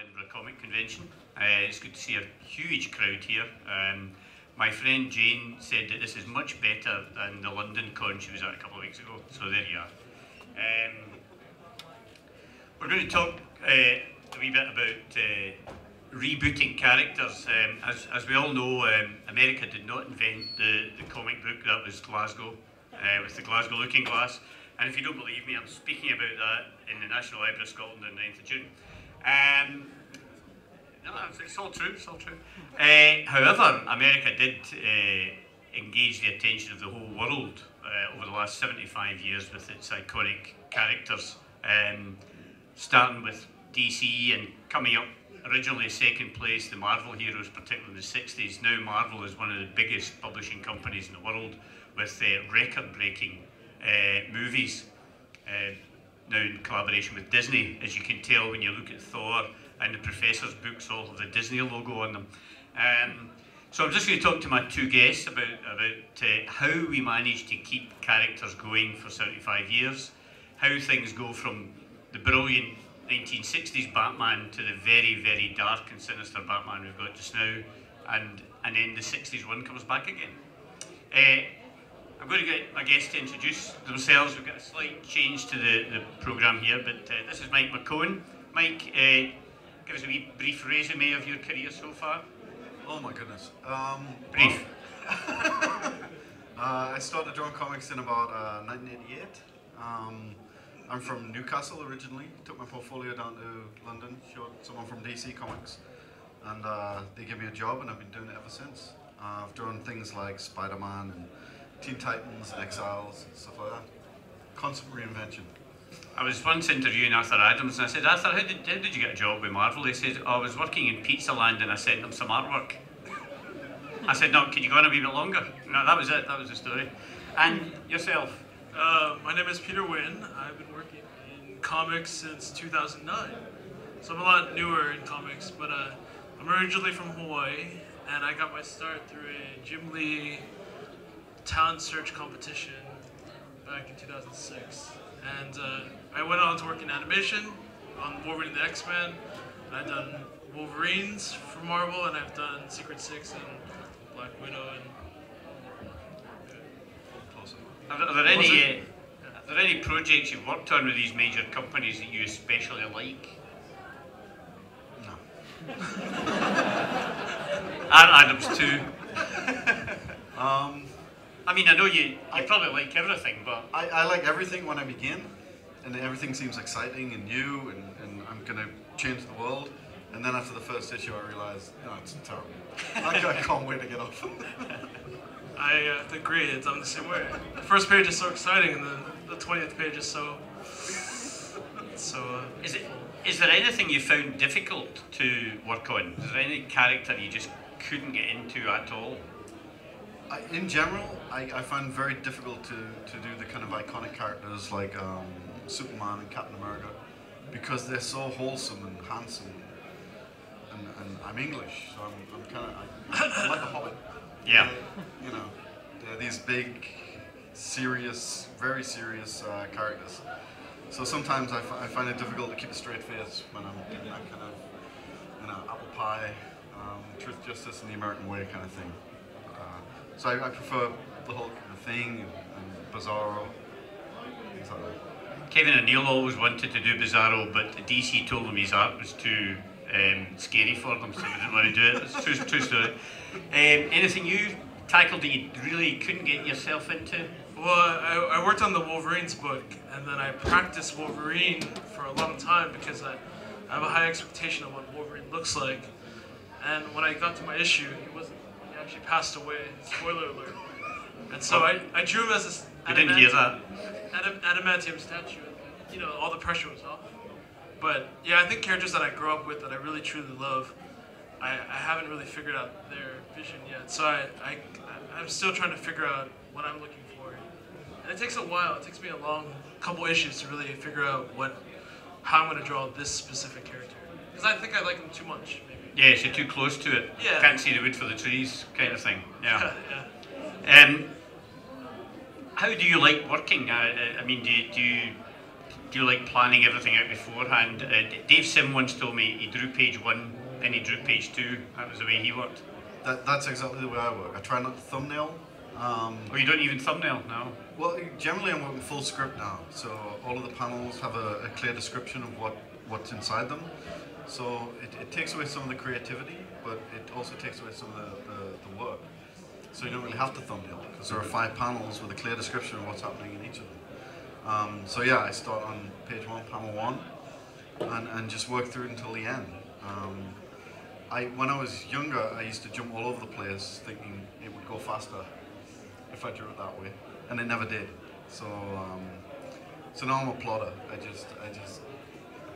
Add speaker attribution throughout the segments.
Speaker 1: Edinburgh Comic Convention. Uh, it's good to see a huge crowd here. Um, my friend Jane said that this is much better than the London con she was at a couple of weeks ago, so there you are. Um, we're going to talk uh, a wee bit about uh, rebooting characters. Um, as, as we all know, um, America did not invent the, the comic book that was Glasgow, uh, with the Glasgow Looking Glass. And if you don't believe me, I'm speaking about that in the National Library of Scotland on the 9th of June. Um, no, it's all true, it's all true. Uh, however, America did uh, engage the attention of the whole world uh, over the last 75 years with its iconic characters, um, starting with DC and coming up originally second place, the Marvel heroes, particularly in the 60s. Now Marvel is one of the biggest publishing companies in the world with uh, record-breaking uh, movies. Uh, now in collaboration with Disney, as you can tell when you look at Thor and the Professor's books all have the Disney logo on them. Um, so I'm just going to talk to my two guests about, about uh, how we managed to keep characters going for 75 years, how things go from the brilliant 1960s Batman to the very, very dark and sinister Batman we've got just now, and, and then the 60s one comes back again. Uh, I'm going to get my guests to introduce themselves. We've got a slight change to the, the programme here, but uh, this is Mike McKone. Mike, uh, give us a wee brief resume of your career so far.
Speaker 2: Oh my goodness. Um,
Speaker 1: Brief.
Speaker 2: well, uh, I started drawing comics in about uh, 1988. Um, I'm from Newcastle originally. Took my portfolio down to London, showed someone from DC Comics, and uh, they gave me a job, and I've been doing it ever since. Uh, I've drawn things like Spider-Man and Teen Titans and Exiles and stuff like that. Constant reinvention.
Speaker 1: I was once interviewing Arthur Adams and I said, Arthur, how did, how did you get a job with Marvel? He said, oh, I was working in Pizza Land and I sent them some artwork. I said, no, can you go on a wee bit longer? No, that was it, that was the story. And yourself?
Speaker 3: Uh, my name is Peter Nguyen. I've been working in comics since 2009. So I'm a lot newer in comics, but uh, I'm originally from Hawaii, and I got my start through a Jim Lee talent search competition back in 2006. And uh, I went on to work in animation on Wolverine and the X-Men. I've done Wolverines for Marvel, and I've done Secret Six and Black Widow and
Speaker 2: Close
Speaker 1: Are, are there any, uh, are there any projects you've worked on with these major companies that you especially like?
Speaker 2: No.
Speaker 1: Art Adams too.
Speaker 2: Um,
Speaker 1: I mean, I know you, you
Speaker 2: I-
Speaker 1: probably like everything, but
Speaker 2: I, I like everything when I begin, and everything seems exciting and new, and, and I'm gonna change the world. And then after the first issue, I realized, no, it's terrible. I, I can't wait to get off.
Speaker 3: I uh, agree. It's I'm the same way. The first page is so exciting, and then the twentieth page is so so. Uh,
Speaker 1: is it is there anything you found difficult to work on? Is there any character you just couldn't get into at all?
Speaker 2: I, in general, I, I find it very difficult to, to do the kind of iconic characters like um, Superman and Captain America because they're so wholesome and handsome. And, and I'm English, so I'm, I'm kind of I, I'm like the Hobbit.
Speaker 1: Yeah.
Speaker 2: They're, you know, they're these big, serious, very serious uh, characters. So sometimes I, I find it difficult to keep a straight face when I'm doing that kind of, you know, apple pie, um, truth, justice, and the American way kind of thing. So I, I prefer the whole kind thing and, and Bizarro, things like that.
Speaker 1: Kevin O'Neill always wanted to do Bizarro, but DC told him his art was too um, scary for them, so they didn't want to do it. It's true, true story. Um, anything you tackled that you really couldn't get yourself into?
Speaker 3: well, I, I worked on the Wolverines book, and then I practiced Wolverine for a long time because I, I have a high expectation of what Wolverine looks like. And when I got to my issue, he wasn't. He actually passed away. Spoiler alert. And so I, I drew him as this.
Speaker 1: I didn't hear that.
Speaker 3: Adam, adamantium statue. and, You know, all the pressure was off. But yeah, I think characters that I grew up with that I really truly love, I, I haven't really figured out their vision yet. So I, I, I'm still trying to figure out what I'm looking for. And it takes a while. It takes me a long couple issues to really figure out what, how I'm going to draw this specific character. Because I think I like him too much, maybe.
Speaker 1: Yes, you're too close to it.
Speaker 3: Yeah.
Speaker 1: Can't see the wood for the trees, kind of thing. Yeah.
Speaker 3: yeah.
Speaker 1: Um, how do you like working? Uh, uh, I mean, do you, do you do you like planning everything out beforehand? Uh, Dave Sim once told me he drew page one, then he drew page two. That was the way he worked.
Speaker 2: That, that's exactly the way I work. I try not to thumbnail. Um,
Speaker 1: Oh, you don't even thumbnail now.
Speaker 2: well, generally I'm working full script now, so all of the panels have a, a clear description of what, what's inside them. So it, it takes away some of the creativity, but it also takes away some of the, the, the work. So you don't really have to thumbnail because there are five panels with a clear description of what's happening in each of them. Um, so yeah, I start on page one, panel one, and, and just work through it until the end. Um, I, when I was younger, I used to jump all over the place thinking it would go faster if I drew it that way, and it never did. So, um, so now I'm a plotter. I just, I just,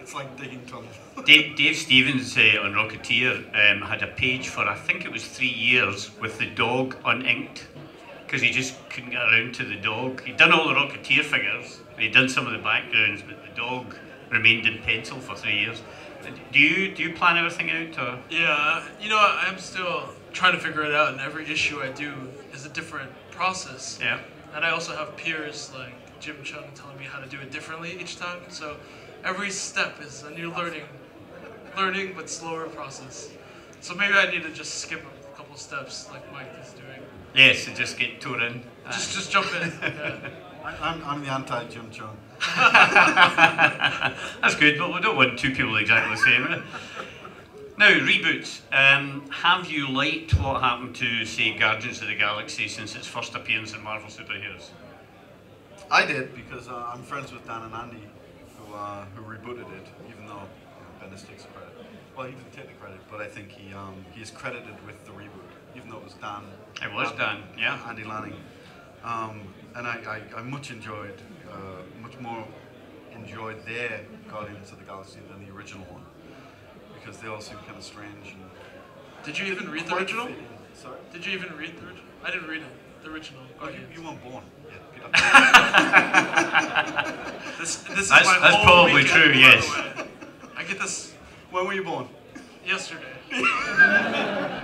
Speaker 2: it's like digging tunnels.
Speaker 1: Dave, Dave Stevens uh, on Rocketeer um, had a page for I think it was three years with the dog uninked because he just couldn't get around to the dog. He'd done all the Rocketeer figures, he'd done some of the backgrounds, but the dog remained in pencil for three years. Do you do you plan everything out? Or?
Speaker 3: Yeah, you know, I'm still trying to figure it out, and every issue I do is a different process.
Speaker 1: Yeah.
Speaker 3: And I also have peers like Jim Cheung telling me how to do it differently each time. So every step is a new learning, learning but slower process. So maybe I need to just skip a couple steps like Mike is doing.
Speaker 1: Yes, and just get tore in.
Speaker 3: Just just jump in. Yeah.
Speaker 2: I, I'm, I'm the anti Jim Cheung.
Speaker 1: That's good, but we don't want two people exactly the same. eh? Now, reboots. Um, have you liked what happened to, say, Guardians of the Galaxy since its first appearance in Marvel Superheroes?
Speaker 2: I did because uh, I'm friends with Dan and Andy, who uh, who rebooted it, even though you know, Bendis takes the credit. Well, he didn't take the credit, but I think he um, he is credited with the reboot, even though it was done.
Speaker 1: It was done, yeah.
Speaker 2: Andy Lanning, um, and I, I, I much enjoyed, uh, much more enjoyed their Guardians of the Galaxy than the original one, because they all seem kind of strange and.
Speaker 3: Did you even read the original?
Speaker 2: Sorry.
Speaker 3: Did you even read the original? I didn't read it. The original.
Speaker 2: Oh, you, you weren't born.
Speaker 3: This, this is
Speaker 1: That's-
Speaker 3: my
Speaker 1: that's probably
Speaker 3: weekend,
Speaker 1: true, yes.
Speaker 3: I get this
Speaker 2: when were you born?
Speaker 3: yesterday.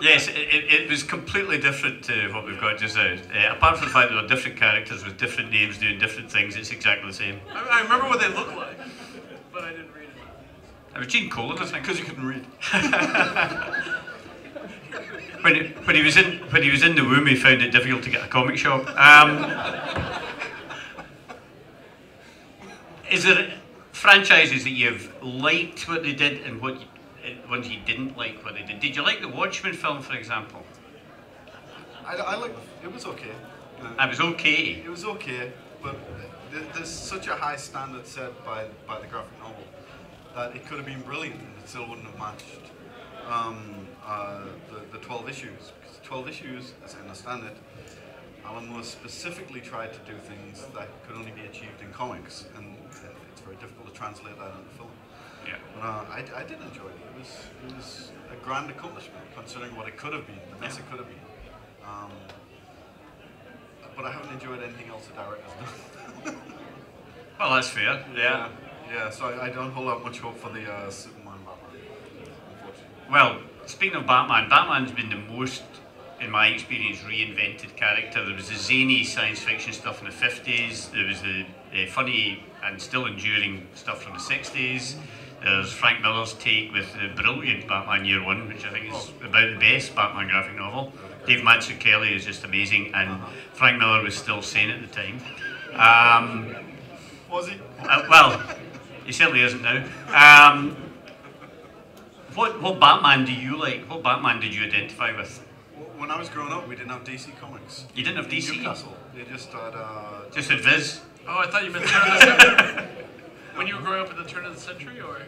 Speaker 1: Yes, it, it, it was completely different to what we've got just now. Uh, apart from the fact there were different characters with different names doing different things, it's exactly the same.
Speaker 3: I, I remember what they look like, but I didn't read it.
Speaker 1: It was Gene Colan, I think.
Speaker 2: Because you couldn't read.
Speaker 1: when, he, when he was in when he was in the womb, he found it difficult to get a comic shop. Um, is there franchises that you've liked what they did and what you, ones you didn't like what they did? Did you like the Watchmen film, for example?
Speaker 2: I, I like it was okay.
Speaker 1: That was okay.
Speaker 2: it was okay, but th- there's such a high standard set by by the graphic novel that it could have been brilliant and it still wouldn't have matched um, uh, the, the 12 issues. Because 12 issues, as I understand it, Alan Moore specifically tried to do things that could only be achieved in comics, and it's very difficult to translate that into film.
Speaker 1: Yeah.
Speaker 2: But uh, I, I did enjoy it. It was it was a grand accomplishment considering what it could have been, the mess
Speaker 1: Yeah.
Speaker 2: it could have been. Um, but I haven't enjoyed anything else the director's done.
Speaker 1: Well, that's fair. Yeah.
Speaker 2: yeah. So I, I don't hold out much hope for the uh, Superman Batman, unfortunately.
Speaker 1: Well, speaking of Batman, Batman's been the most, in my experience, reinvented character. There was the zany science fiction stuff in the 50s, there was the uh, funny and still enduring stuff from the 60s. There's Frank Miller's take with the brilliant Batman Year One, which I think is about the best Batman graphic novel. Dave Mazzucchelli is just amazing, and Frank Miller was still sane at the time. Um,
Speaker 2: Was he?
Speaker 1: uh, well, he certainly isn't now. Um, what what Batman do you like? What Batman did you identify with?
Speaker 2: When I was growing up, we didn't have DC comics.
Speaker 1: You didn't have DC.
Speaker 2: Newcastle. They just had. Uh,
Speaker 1: Just at Viz.
Speaker 3: Oh, I thought you meant turn of the century. when you were growing up at the turn of the century, or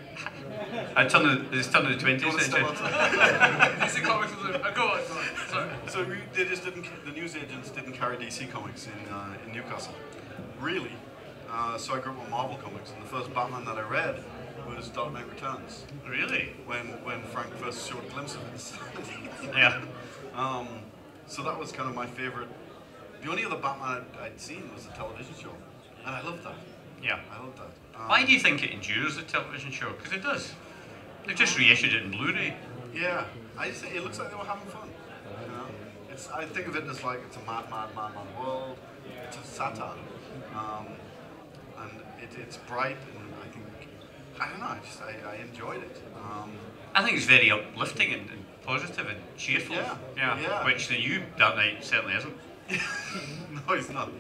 Speaker 1: I turn of the turn of the
Speaker 2: do
Speaker 1: twentieth
Speaker 2: want to step
Speaker 1: century.
Speaker 2: outside?
Speaker 3: DC Comics was a, uh, go on, go on. Sorry.
Speaker 2: So we, they just didn't. The newsagents didn't carry DC comics in uh, in Newcastle, really. Uh, so I grew up with Marvel comics, and the first Batman that I read was Dark Knight Returns,
Speaker 1: Really?
Speaker 2: when when Frank first showed a glimpse of it.
Speaker 1: Yeah.
Speaker 2: um, so that was kind of my favorite. The only other Batman I'd, I'd seen was the television show, and I loved that.
Speaker 1: Yeah.
Speaker 2: I loved that. Um,
Speaker 1: Why do you think it endures the television show? Because it does. They've just reissued it in Blu-ray.
Speaker 2: Yeah, I just, it looks like they were having fun. You know, it's I think of it as like it's a mad, mad, mad, mad world. it's a satire, um, and it, it's bright, and I think I don't know. I just I, I enjoyed it. Um,
Speaker 1: I think it's very uplifting and, and positive and cheerful.
Speaker 2: Yeah,
Speaker 1: yeah.
Speaker 2: yeah.
Speaker 1: Which the you that night certainly isn't.
Speaker 2: no, it's not.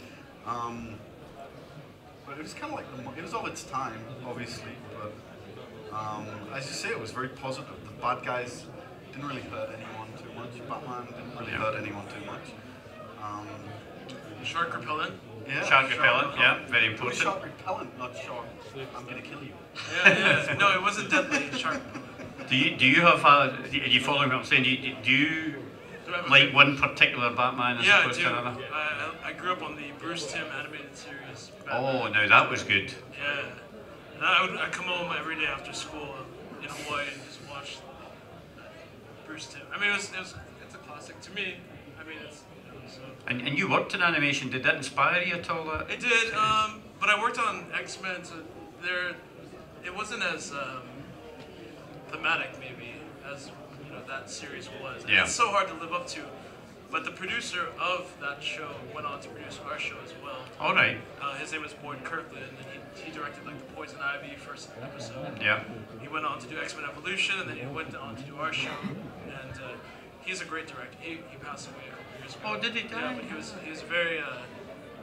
Speaker 2: Um, but it was kind of like the it was of its time, obviously. But um, as you say, it was very positive. The bad guys didn't really hurt anyone too much. Batman didn't really
Speaker 1: Yeah.
Speaker 2: hurt anyone too much. Um,
Speaker 3: Shark repellent.
Speaker 2: yeah,
Speaker 1: Shark repellent, yeah, very important.
Speaker 2: shark repellent, not shark. I'm gonna kill you.
Speaker 3: Yeah, yeah. No, it wasn't deadly. Shark repellent.
Speaker 1: Do you do you have a? Are you following what I'm saying? Do you, do you
Speaker 3: Do I have a
Speaker 1: like one particular Batman as
Speaker 3: Yeah, I
Speaker 1: opposed
Speaker 3: do.
Speaker 1: to another?
Speaker 3: I, I I grew up on the Bruce Timm animated series.
Speaker 1: Oh, no, that was good.
Speaker 3: Yeah. And I would I come home every day after school in Hawaii and just watch Bruce Timm. I mean, it was, it was it's a classic to me. I mean, it's so.
Speaker 1: And, and you worked in animation. Did that inspire you at all? That?
Speaker 3: It did, um, but I worked on X Men, so there, it wasn't as um, thematic maybe as you know that series was. And
Speaker 1: Yeah.
Speaker 3: It's so hard to live up to. But the producer of that show went on to produce our show as well.
Speaker 1: All right.
Speaker 3: Uh, his name was Boyd Kirkland, and he, he directed like the Poison Ivy first episode.
Speaker 1: Yeah.
Speaker 3: He went on to do X Men Evolution, and then he went on to do our show. And uh, he's a great director. He, he passed away a couple years ago.
Speaker 1: Oh, did he die?
Speaker 3: Yeah, but he was he was very. Uh,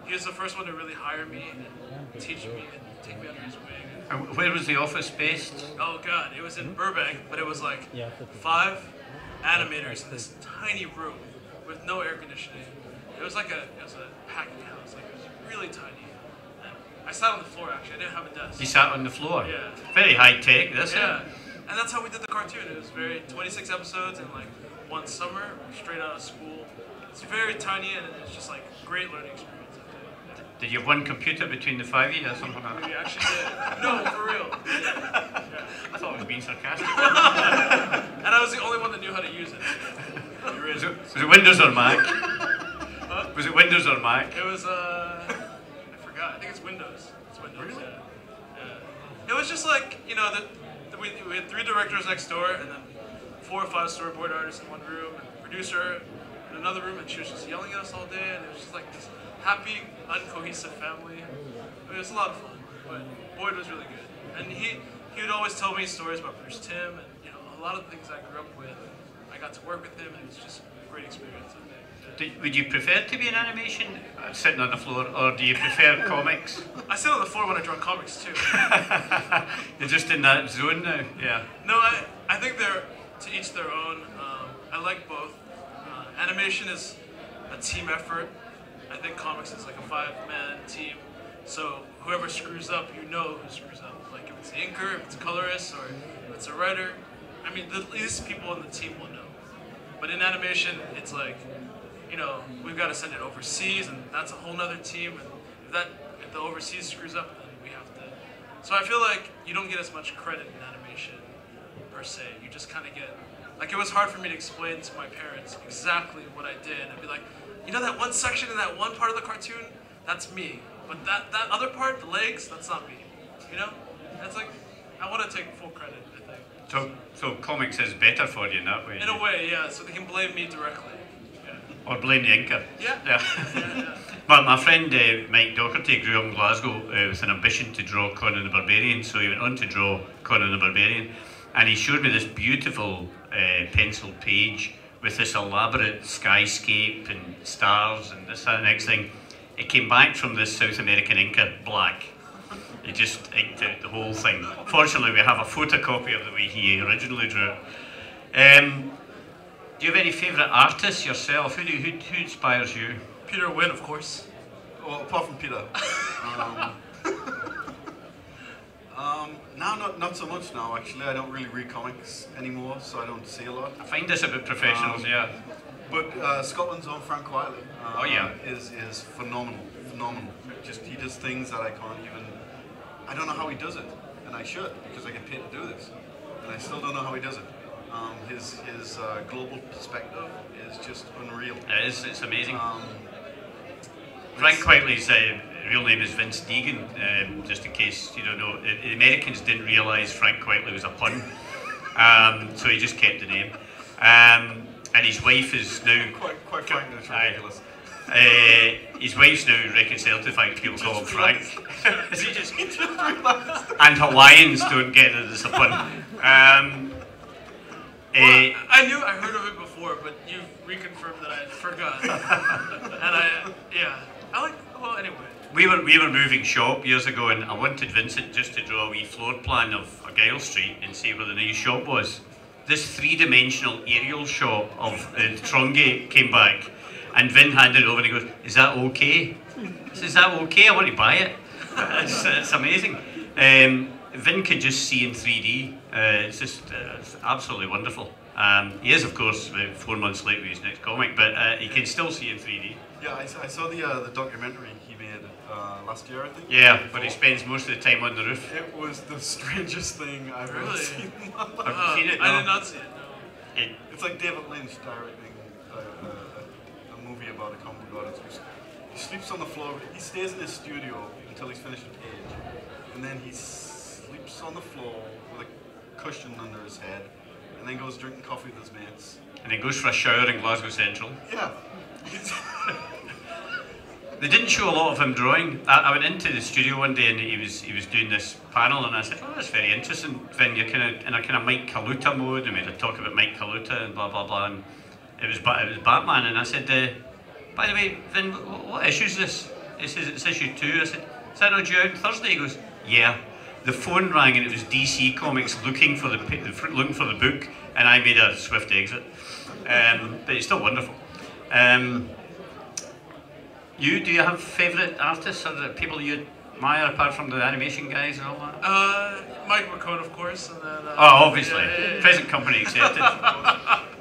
Speaker 3: he was the first one to really hire me and teach me and take me under his wing.
Speaker 1: And where was the office based?
Speaker 3: Oh God, it was in hmm? Burbank, but it was like five animators in this tiny room with no air conditioning. It was like a it was a packing house, like it was really tiny. I sat on the floor actually. I didn't have a desk.
Speaker 1: You sat on the floor.
Speaker 3: Yeah.
Speaker 1: Very high tech. This.
Speaker 3: Yeah, and that's how we did the cartoon. It was very 26 episodes in like one summer, straight out of school. It's very tiny and it's just like great learning experience. I.
Speaker 1: Did you have one computer between the five of you or something like
Speaker 3: We
Speaker 1: that?
Speaker 3: actually did. No, for real. Yeah.
Speaker 1: I thought it was being sarcastic.
Speaker 3: And I was the only one that knew how to use it.
Speaker 1: was, it, was it Windows or Mac? Was it Windows or Mac?
Speaker 3: It was uh, I forgot. I think it's Windows. It's Windows. Yeah. yeah. It was just like you know that that we, we had three directors next door and then four or five storyboard artists in one room and a producer in another room and she was just yelling at us all day and it was just like this happy, uncohesive family. I mean, it was a lot of fun. But Boyd was really good, and he he would always tell me stories about Bruce Timm and you know a lot of the things I grew up with. I got to work with him and it was just a great experience.
Speaker 1: Do, would you prefer to be in animation, uh, sitting on the floor, or do you prefer comics?
Speaker 3: I sit on the floor when I draw comics too.
Speaker 1: You're just in that zone now. Yeah.
Speaker 3: No, I, I think they're to each their own. Um, I like both. Uh, animation is a team effort. I think comics is like a five-man team. So whoever screws up, you know who screws up. Like if it's the inker, if it's colorist, or if it's a writer. I mean, the least people on the team will know. But in animation, it's like, you know, we've got to send it overseas, and that's a whole nother team. And if that, if the overseas screws up, then we have to. So I feel like you don't get as much credit in animation per se. You just kind of get, like, it was hard for me to explain to my parents exactly what I did. I'd be like, you know, that one section in that one part of the cartoon, that's me. But that that other part, the legs, that's not me. You know, that's like, I want to take full credit. I think.
Speaker 1: So, so comics is better for you in that way.
Speaker 3: In a way, yeah. So they can blame me directly. Yeah.
Speaker 1: Or blame the inker.
Speaker 3: Yeah.
Speaker 1: Yeah.
Speaker 3: Yeah, yeah.
Speaker 1: well, my friend uh, Mike Docherty grew up in Glasgow uh, with an ambition to draw Conan the Barbarian, so he went on to draw Conan the Barbarian, and he showed me this beautiful uh, pencil page with this elaborate skyscape and stars and this and the next thing. It came back from this South American Inca black. He just inked out the whole thing. Fortunately, we have a photocopy of the way he originally drew it. Um, do you have any favourite artists yourself? Who, do, who, who inspires you?
Speaker 3: Peter Nguyen, of course.
Speaker 2: Well, apart from Peter. Um, um, now, not not so much now. Actually, I don't really read comics anymore, so I don't see a lot.
Speaker 1: I find this a bit professionals,
Speaker 2: Um,
Speaker 1: yeah.
Speaker 2: But uh, Scotland's own Frank Quitely. Uh,
Speaker 1: Oh, yeah.
Speaker 2: is is phenomenal, phenomenal. Just he does things that I can't even. I don't know how he does it, and I should because I get paid to do this, and I still don't know how he does it. Um, his his uh, global perspective is just unreal.
Speaker 1: It is, it's amazing.
Speaker 2: Um,
Speaker 1: Frank Quitely's uh, real name is Vince Deegan, um, just in case you don't know. The Americans didn't realise Frank Quitely was a pun, um, so he just kept the name. Um, and his wife is now
Speaker 2: quite quite frankly, it's
Speaker 1: Aye.
Speaker 2: ridiculous.
Speaker 1: Uh, his wife's now reconciled to the fact people call him Frank. Is he just and Hawaiians don't get it as a pun. Um,
Speaker 3: Well,
Speaker 1: eh,
Speaker 3: I knew I heard of it before, but you've reconfirmed that I forgot. and I, yeah, I like. Well, anyway.
Speaker 1: We were we were moving shop years ago, and I wanted Vincent just to draw a wee floor plan of Argyle Street and see where the new shop was. This three-dimensional aerial shot of uh, Trongate came back, and Vin handed it over and he goes, "Is that okay?" I said, "Is that okay? I want to buy it." it's, it's amazing. Um, Vin can just see in 3D. Uh, it's just uh, it's absolutely wonderful. Um, he is, of course, about four months late with his next comic, but uh, he can still see in 3D.
Speaker 2: Yeah, I, saw- I saw the uh, the documentary uh, last year, I think.
Speaker 1: Yeah, but he spends most of the time on the roof.
Speaker 2: It was the strangest thing I've ever seen. in my life.
Speaker 3: Uh,
Speaker 1: seen it? No.
Speaker 3: I did not see it. No.
Speaker 1: It,
Speaker 2: It's like David Lynch directing a, a, a, a movie about a comic book artist. He sleeps on the floor. He stays in his studio until he's finished a page, and then he sleeps on the floor with a cushion under his head, and then goes drinking coffee with his mates.
Speaker 1: and he goes for a shower in Glasgow Central.
Speaker 2: Yeah.
Speaker 1: They didn't show a lot of him drawing. I, I went into the studio one day and he was he was doing this panel and I said, "Oh, that's very interesting." Vin, you're kind of in a kind of Mike Kaluta mode, and we had a talk about Mike Kaluta and blah blah blah. And it was it was Batman, and I said, uh, "By the way, Vin, what, issue is this?" He says, "It's issue two. I said, "Is that not due out Thursday?" He goes, "Yeah." The phone rang and it was DC Comics looking for the looking for the book, and I made a swift exit. Um, but it's still wonderful. Um, you, do you have favourite artists or the people you admire apart from the animation guys and all that?
Speaker 3: Uh, Mike McKone, of course, and then. Uh,
Speaker 1: Oh, obviously.
Speaker 3: yeah, yeah, yeah.
Speaker 1: Present company accepted.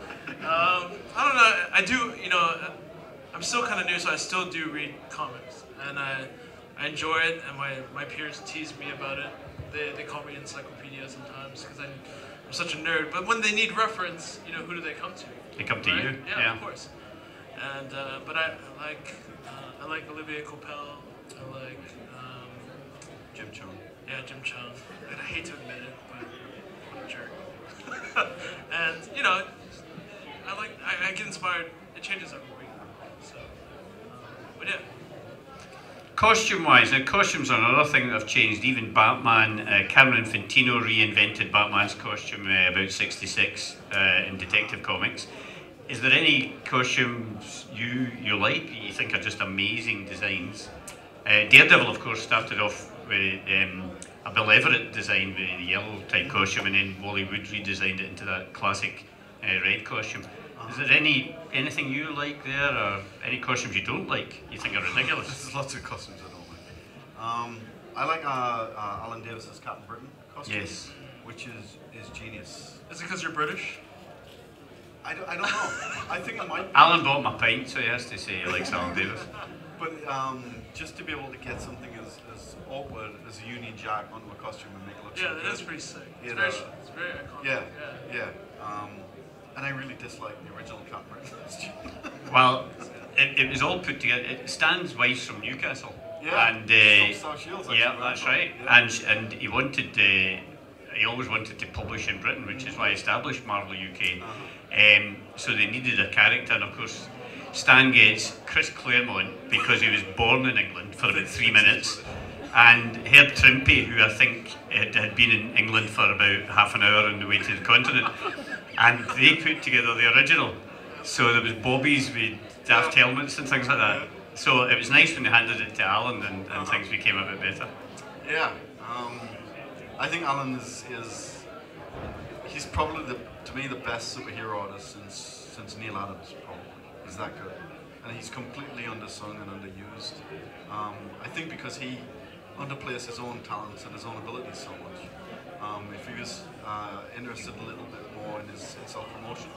Speaker 3: Um, I don't know. I do, you know, I'm still kind of new, so I still do read comics, and I, I enjoy it. And my, my peers tease me about it. They, they call me encyclopedia sometimes because I'm, I'm such a nerd. But when they need reference, you know, who do they come to?
Speaker 1: they come to
Speaker 3: right?
Speaker 1: you.
Speaker 3: Yeah, of course. And uh, but I, I like uh, I like Olivier Coipel. I like um,
Speaker 2: Jim Cheung.
Speaker 3: yeah Jim Cheung. And I hate to admit it, but I'm a jerk. and you know, I like I, I get inspired. It changes every week. So, um, but yeah.
Speaker 1: Costume wise, now costumes are another thing that have changed. Even Batman, uh, Carmine Infantino reinvented Batman's costume uh, about 66 uh, in Detective Comics. Is there any costumes you you like, you think are just amazing designs? Uh, Daredevil, of course, started off with um, a Bill Everett design with the yellow type costume, and then Wally Wood redesigned it into that classic uh, red costume. Is there any anything you like there, or any costumes you don't like? You think are ridiculous?
Speaker 2: There's lots of costumes I don't like. Um, I like uh, uh, Alan Davis's Captain Britain costume,
Speaker 1: Yes.
Speaker 2: which is, is genius.
Speaker 3: Is it because you're British?
Speaker 2: I don't, I don't know. I think it might be.
Speaker 1: Alan bought my pint, so he has to say he likes Alan Davis.
Speaker 2: But um, just to be able to get something as, as awkward as a Union Jack onto a costume and make it look
Speaker 3: Yeah,
Speaker 2: so
Speaker 3: that
Speaker 2: good.
Speaker 3: is pretty sick. It's very,
Speaker 2: know,
Speaker 3: it's very iconic.
Speaker 2: Yeah,
Speaker 3: yeah.
Speaker 2: yeah. Um, and I really dislike the original Captain costume.
Speaker 1: Well, it, it was all put together. It stands wife's from Newcastle.
Speaker 2: Yeah,
Speaker 1: And uh,
Speaker 2: Star Shields, actually,
Speaker 1: yeah, that's right.
Speaker 2: Yeah.
Speaker 1: And and he wanted uh, he always wanted to publish in Britain, which is why he established Marvel UK.
Speaker 2: Uh-huh.
Speaker 1: Um, so they needed a character, and of course, Stan gets Chris Claremont because he was born in England for about three minutes. And Herb Trimpe, who I think had, had been in England for about half an hour on the way to the continent, and they put together the original. So there was bobbies with daft helmets and things like that. So it was nice when they handed it to Alan and, and things became a bit better.
Speaker 2: Yeah, um, I think Alan is, is he's probably the me the best superhero artist since since Neal Adams probably. He's that good, and he's completely undersung and underused. Um, I think because he underplays his own talents and his own abilities so much. Um, if he was uh, interested a little bit more in his self promotion,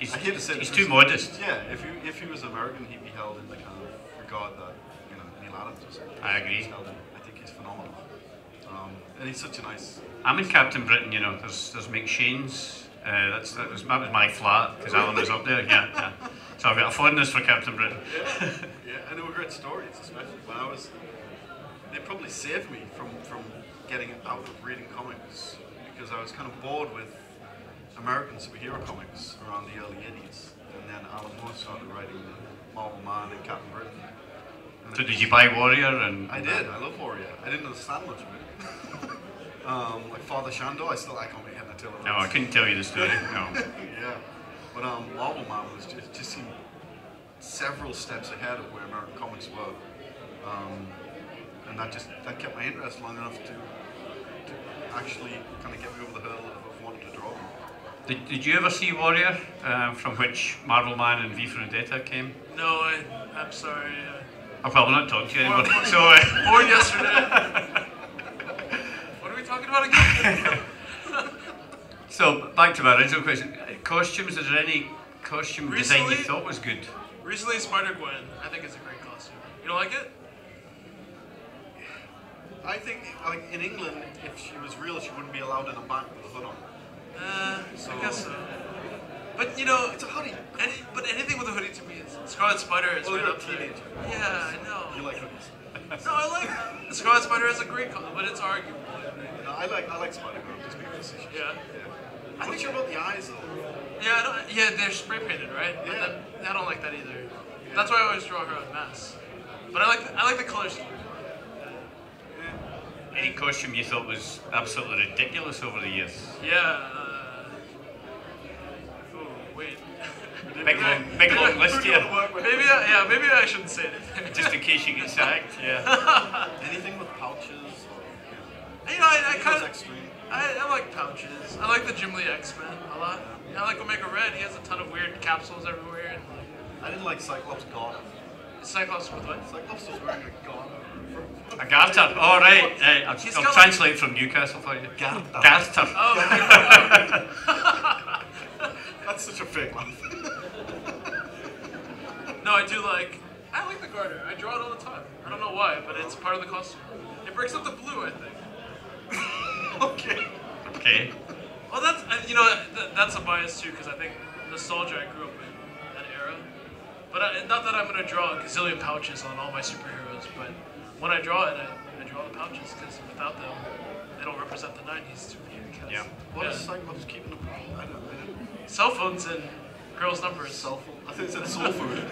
Speaker 1: He's,
Speaker 2: I hate to say
Speaker 1: he's too modest.
Speaker 2: Yeah, if he if he was American, he'd be held in the kind of regard that you know Neal Adams was.
Speaker 1: I agree.
Speaker 2: Held in. I think he's phenomenal, um, and he's such a nice.
Speaker 1: I'm in Captain Britain, you know. There's there's McShane's. Uh, that's that was, that was my flat because Alan was up there. Yeah, yeah. So I've got a fondness for Captain Britain.
Speaker 2: Yeah, yeah, and they were great stories, especially when I was. They probably saved me from from getting out of reading comics because I was kind of bored with American superhero comics around the early '80s, and then Alan Moore started writing the Marvel Man and Captain Britain. And
Speaker 1: So did you buy Warrior? And
Speaker 2: I did. I love Warrior. I didn't understand much of it. um, like Father Shandor, I still I can't make head or tail of
Speaker 1: No, I couldn't tell you the story. No.
Speaker 2: yeah. But um, Marvel Man was just just seemed several steps ahead of where American comics were, um, and that just that kept my interest long enough to to actually kind of get me over the hurdle of wanting to draw them.
Speaker 1: Did, did you ever see Warrior, um, from which Marvel Man and V for Vendetta came?
Speaker 3: No, I, I'm sorry. Uh,
Speaker 1: Oh, well, we're not talking to you anymore.
Speaker 3: Born-
Speaker 1: So, uh,
Speaker 3: born yesterday. what are we talking about again?
Speaker 1: so back to my original question. Costumes, is there any costume design you thought was good?
Speaker 3: Recently, Spider Gwen. I think it's a great costume. You don't like it?
Speaker 2: I think like in England, if she was real, she wouldn't be allowed in a bank with a hood on.
Speaker 3: Uh, I guess so. But you know,
Speaker 2: It's a hoodie.
Speaker 3: any, but anything with a hoodie to me is Scarlet Spider is
Speaker 2: Well,
Speaker 3: right
Speaker 2: you're a
Speaker 3: up there.
Speaker 2: teenager.
Speaker 3: Yeah, I know.
Speaker 2: You like hoodies?
Speaker 3: No, I like Scarlet Spider is a great color, but it's arguable.
Speaker 2: No, I like I like Spider Girl. Just being facetious.
Speaker 3: Yeah.
Speaker 2: Yeah. I'm not sure about the eyes though.
Speaker 3: Yeah, I don't, yeah, they're spray painted, right? But
Speaker 2: Yeah.
Speaker 3: that- I don't like that either. That's why I always draw her on mass. But I like the, I like the color scheme.
Speaker 1: Any costume you thought was absolutely ridiculous over the years?
Speaker 3: Yeah. Uh, oh wait.
Speaker 1: Big long, big long list here.
Speaker 3: Maybe I, yeah, maybe I shouldn't say anything.
Speaker 1: Just in case you get sacked, yeah.
Speaker 2: Anything with pouches or
Speaker 3: you know, I, I kind of
Speaker 2: extreme.
Speaker 3: I, I like pouches. I like the Jim Lee X Men a lot. I like Omega Red. He has a ton of weird capsules everywhere. And like,
Speaker 2: I didn't like Cyclops garter.
Speaker 3: Cyclops with what?
Speaker 2: Cyclops was wearing a garter.
Speaker 1: A garter. All right. Uh, I'll,
Speaker 3: He's
Speaker 1: I'll translate from Newcastle for you.
Speaker 2: Garter.
Speaker 1: Garter.
Speaker 3: Oh,
Speaker 2: That's such a fake laugh.
Speaker 3: no, I do like. I like the garter. I draw it all the time. I don't know why, but it's part of the costume. It breaks up the blue, I think.
Speaker 2: okay.
Speaker 1: Okay.
Speaker 3: Well, that's uh, you know that, that's a bias too because I think nostalgia. I grew up in that era, but I, not that I'm gonna draw a gazillion pouches on all my superheroes. But when I draw it, I, I draw the pouches because without them, they don't represent the '90s to me.
Speaker 1: Yeah.
Speaker 2: What
Speaker 3: yeah.
Speaker 2: is Cyclops keeping them? I don't, I don't.
Speaker 3: Cell phones and girls' numbers.
Speaker 2: Cell phone. I think it's said soul food.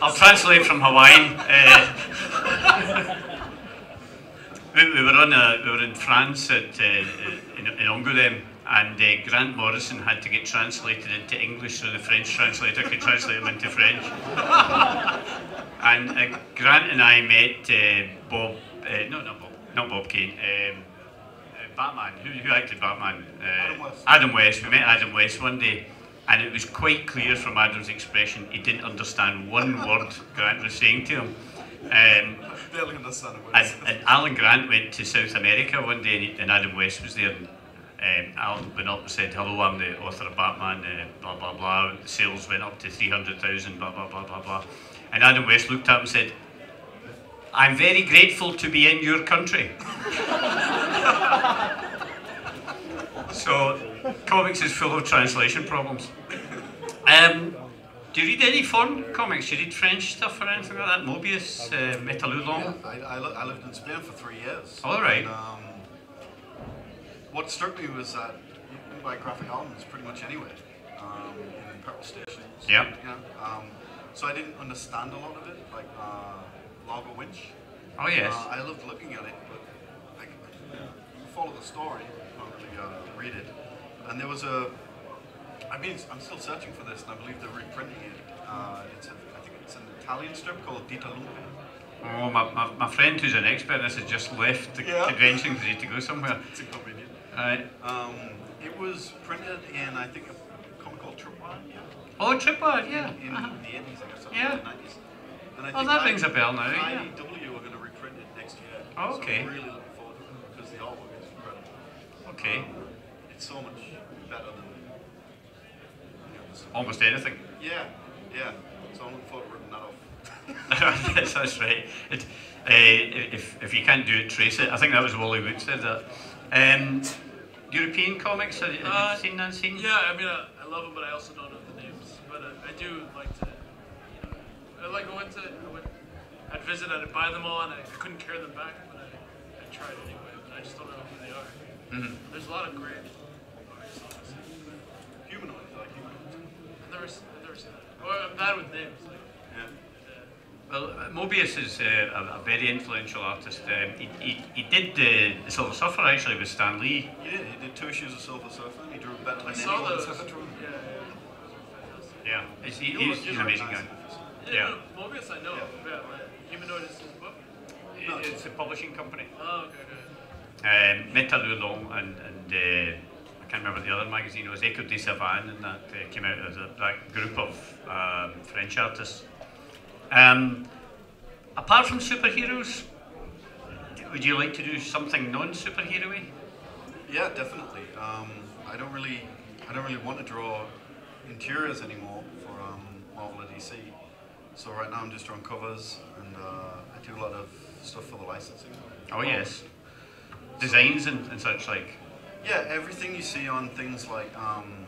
Speaker 1: I'll translate from Hawaiian. Uh, we, we were on a, we were in France at uh, in, in Angoulême, and uh, Grant Morrison had to get translated into English so the French translator could translate him into French. and uh, Grant and I met uh, Bob, uh, no, not Bob, not Bob Kane. Um, uh, Batman. Who, who acted Batman? Uh,
Speaker 2: Adam West.
Speaker 1: Adam West. We met Adam West one day, and it was quite clear from Adam's expression he didn't understand one word Grant was saying to him. Um, And, and Alan Grant went to South America one day, and, and Adam West was there. And, um, Alan went up and said, "Hello, I'm the author of Batman." Uh, blah blah blah. The sales went up to three hundred thousand. Blah blah blah blah blah. And Adam West looked up and said, "I'm very grateful to be in your country." so, comics is full of translation problems. Um, do you read any foreign comics? Do you read French stuff or anything like that? Moebius, uh, Métal Hurlant?
Speaker 2: Yeah, I, I, I lived in Spain for three years.
Speaker 1: All right.
Speaker 2: And, um, what struck me was that you can buy graphic albums pretty much anywhere, um, in petrol stations.
Speaker 1: Yeah.
Speaker 2: You know, um, so I didn't understand a lot of it, like uh, Largo Winch.
Speaker 1: Oh yes.
Speaker 2: Uh, I loved looking at it, but like, you follow the story, not really uh, read it. And there was a, I mean, I'm still searching for this, and I believe they're reprinting it. Uh, it's a, I think it's an Italian strip called Dita Lumpe.
Speaker 1: Oh, my, my, my friend who's an expert in this has just left the
Speaker 2: Yeah.
Speaker 1: convention because he had to go somewhere.
Speaker 2: It's inconvenient.
Speaker 1: Right.
Speaker 2: Um, it was printed in, I think, a comic called Tripwire
Speaker 1: Oh, Tripwire, yeah.
Speaker 2: in
Speaker 1: Uh-huh.
Speaker 2: the 80s, I guess, or
Speaker 1: Yeah.
Speaker 2: the 90s. And I
Speaker 1: Oh, that
Speaker 2: I-
Speaker 1: rings a bell now, yeah.
Speaker 2: IDW are going to reprint it next year.
Speaker 1: Oh,
Speaker 2: So
Speaker 1: okay.
Speaker 2: I'm really looking forward to it because the artwork is incredible.
Speaker 1: Okay.
Speaker 2: Um, it's so much better than. You know, the stuff-
Speaker 1: Almost anything.
Speaker 2: yeah, yeah. So I'm looking forward to ripping that off.
Speaker 1: yes, that's right. It, uh, if, if you can't do it, trace it. I think that was Wally Wood said that. Um, European comics, have you, have
Speaker 3: Uh,
Speaker 1: you seen that scene?
Speaker 3: Yeah, I mean, I, I love them, but I also don't know the names. But uh, I do like to, you know, I like going to, I would, I'd visit, I'd buy them all, and I, I couldn't carry them back, but I, I tried anyway. But I just don't know who they are.
Speaker 1: Mhm.
Speaker 3: There's a lot of great artists, honestly.
Speaker 2: Humanoids, I like humanoids.
Speaker 3: I've never, s- I've never seen that. Or I'm bad with names.
Speaker 2: Yeah.
Speaker 1: Well, uh, Moebius is uh, a, a very influential artist. Um, he, he, he did uh, the Silver Surfer actually with Stan Lee.
Speaker 2: He did. He did two issues of Silver Surfer. and He drew better than
Speaker 3: I saw
Speaker 2: anyone
Speaker 3: those.
Speaker 2: that's ever drawn.
Speaker 3: Yeah,
Speaker 1: Yeah, he's, he,
Speaker 2: You
Speaker 1: he's, he's an amazing guy.
Speaker 3: yeah.
Speaker 1: Yeah.
Speaker 3: yeah. no, Moebius I know. Yeah. like, even though it's his book.
Speaker 2: No,
Speaker 1: It's a publishing company.
Speaker 3: Oh, okay, okay.
Speaker 1: Um, Metalulon and, and uh, I can't remember the other magazine, it was Echo des Savanes, and that uh, came out as a that group of um, French artists. Um, apart from superheroes, would you like to do something non superhero y?
Speaker 2: Yeah, definitely. Um, I don't really, I don't really want to draw interiors anymore for um, Marvel or DC. So right now I'm just drawing covers, and uh, I do a lot of stuff for the licensing.
Speaker 1: Oh, yes. Designs and, and such like.
Speaker 2: Yeah, everything you see on things like um,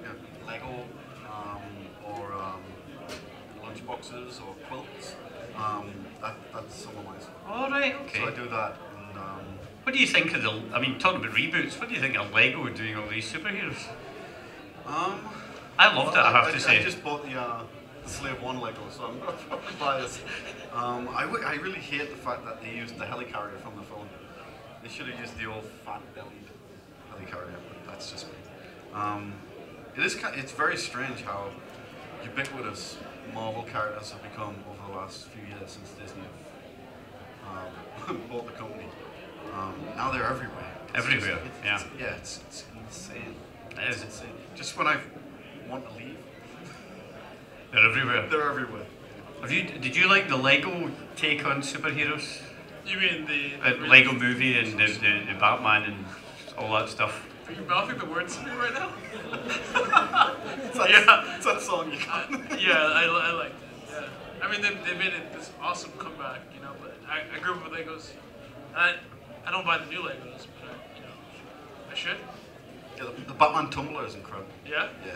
Speaker 2: you know, Lego um, or um, lunchboxes or quilts, um, that, that's some of my stuff.
Speaker 1: All right, okay.
Speaker 2: So I do that, and um,
Speaker 1: What do you think of the? I mean, talking about reboots, what do you think of Lego doing all these superheroes?
Speaker 2: um,
Speaker 1: I loved it, I have to say.
Speaker 2: I just bought the, uh, the Slave One Lego, so I'm not biased. Um, I, w- I really hate the fact that they used the helicarrier from the film. They should have used the old fat-bellied helicarrier, but that's just me. Um, it is kind it's very strange how ubiquitous Marvel characters have become over the last few years since Disney have um, bought the company. Um, now they're everywhere. It's
Speaker 1: Everywhere,
Speaker 2: just- it's-
Speaker 1: yeah.
Speaker 2: it's- yeah, it's, it's insane.
Speaker 1: It is.
Speaker 2: It's insane. Just when I want to leave,
Speaker 1: They're everywhere.
Speaker 2: they're everywhere.
Speaker 1: Have you? Did you like the Lego take on superheroes?
Speaker 3: You mean the,
Speaker 1: Uh,
Speaker 3: the
Speaker 1: Lego movie and the, the, the Batman and all that stuff.
Speaker 3: Are you mouthing the words to me right now?
Speaker 2: It's that,
Speaker 3: Yeah.
Speaker 2: it's that song you
Speaker 3: Uh,
Speaker 2: got.
Speaker 3: yeah, I, I liked it. Yeah. I mean, they, they made it this awesome comeback, you know. But I, I grew up with Legos. I I don't buy the new Legos, but I, you know, I should.
Speaker 2: Yeah, the, the Batman Tumbler is incredible.
Speaker 3: Yeah.
Speaker 2: Yeah.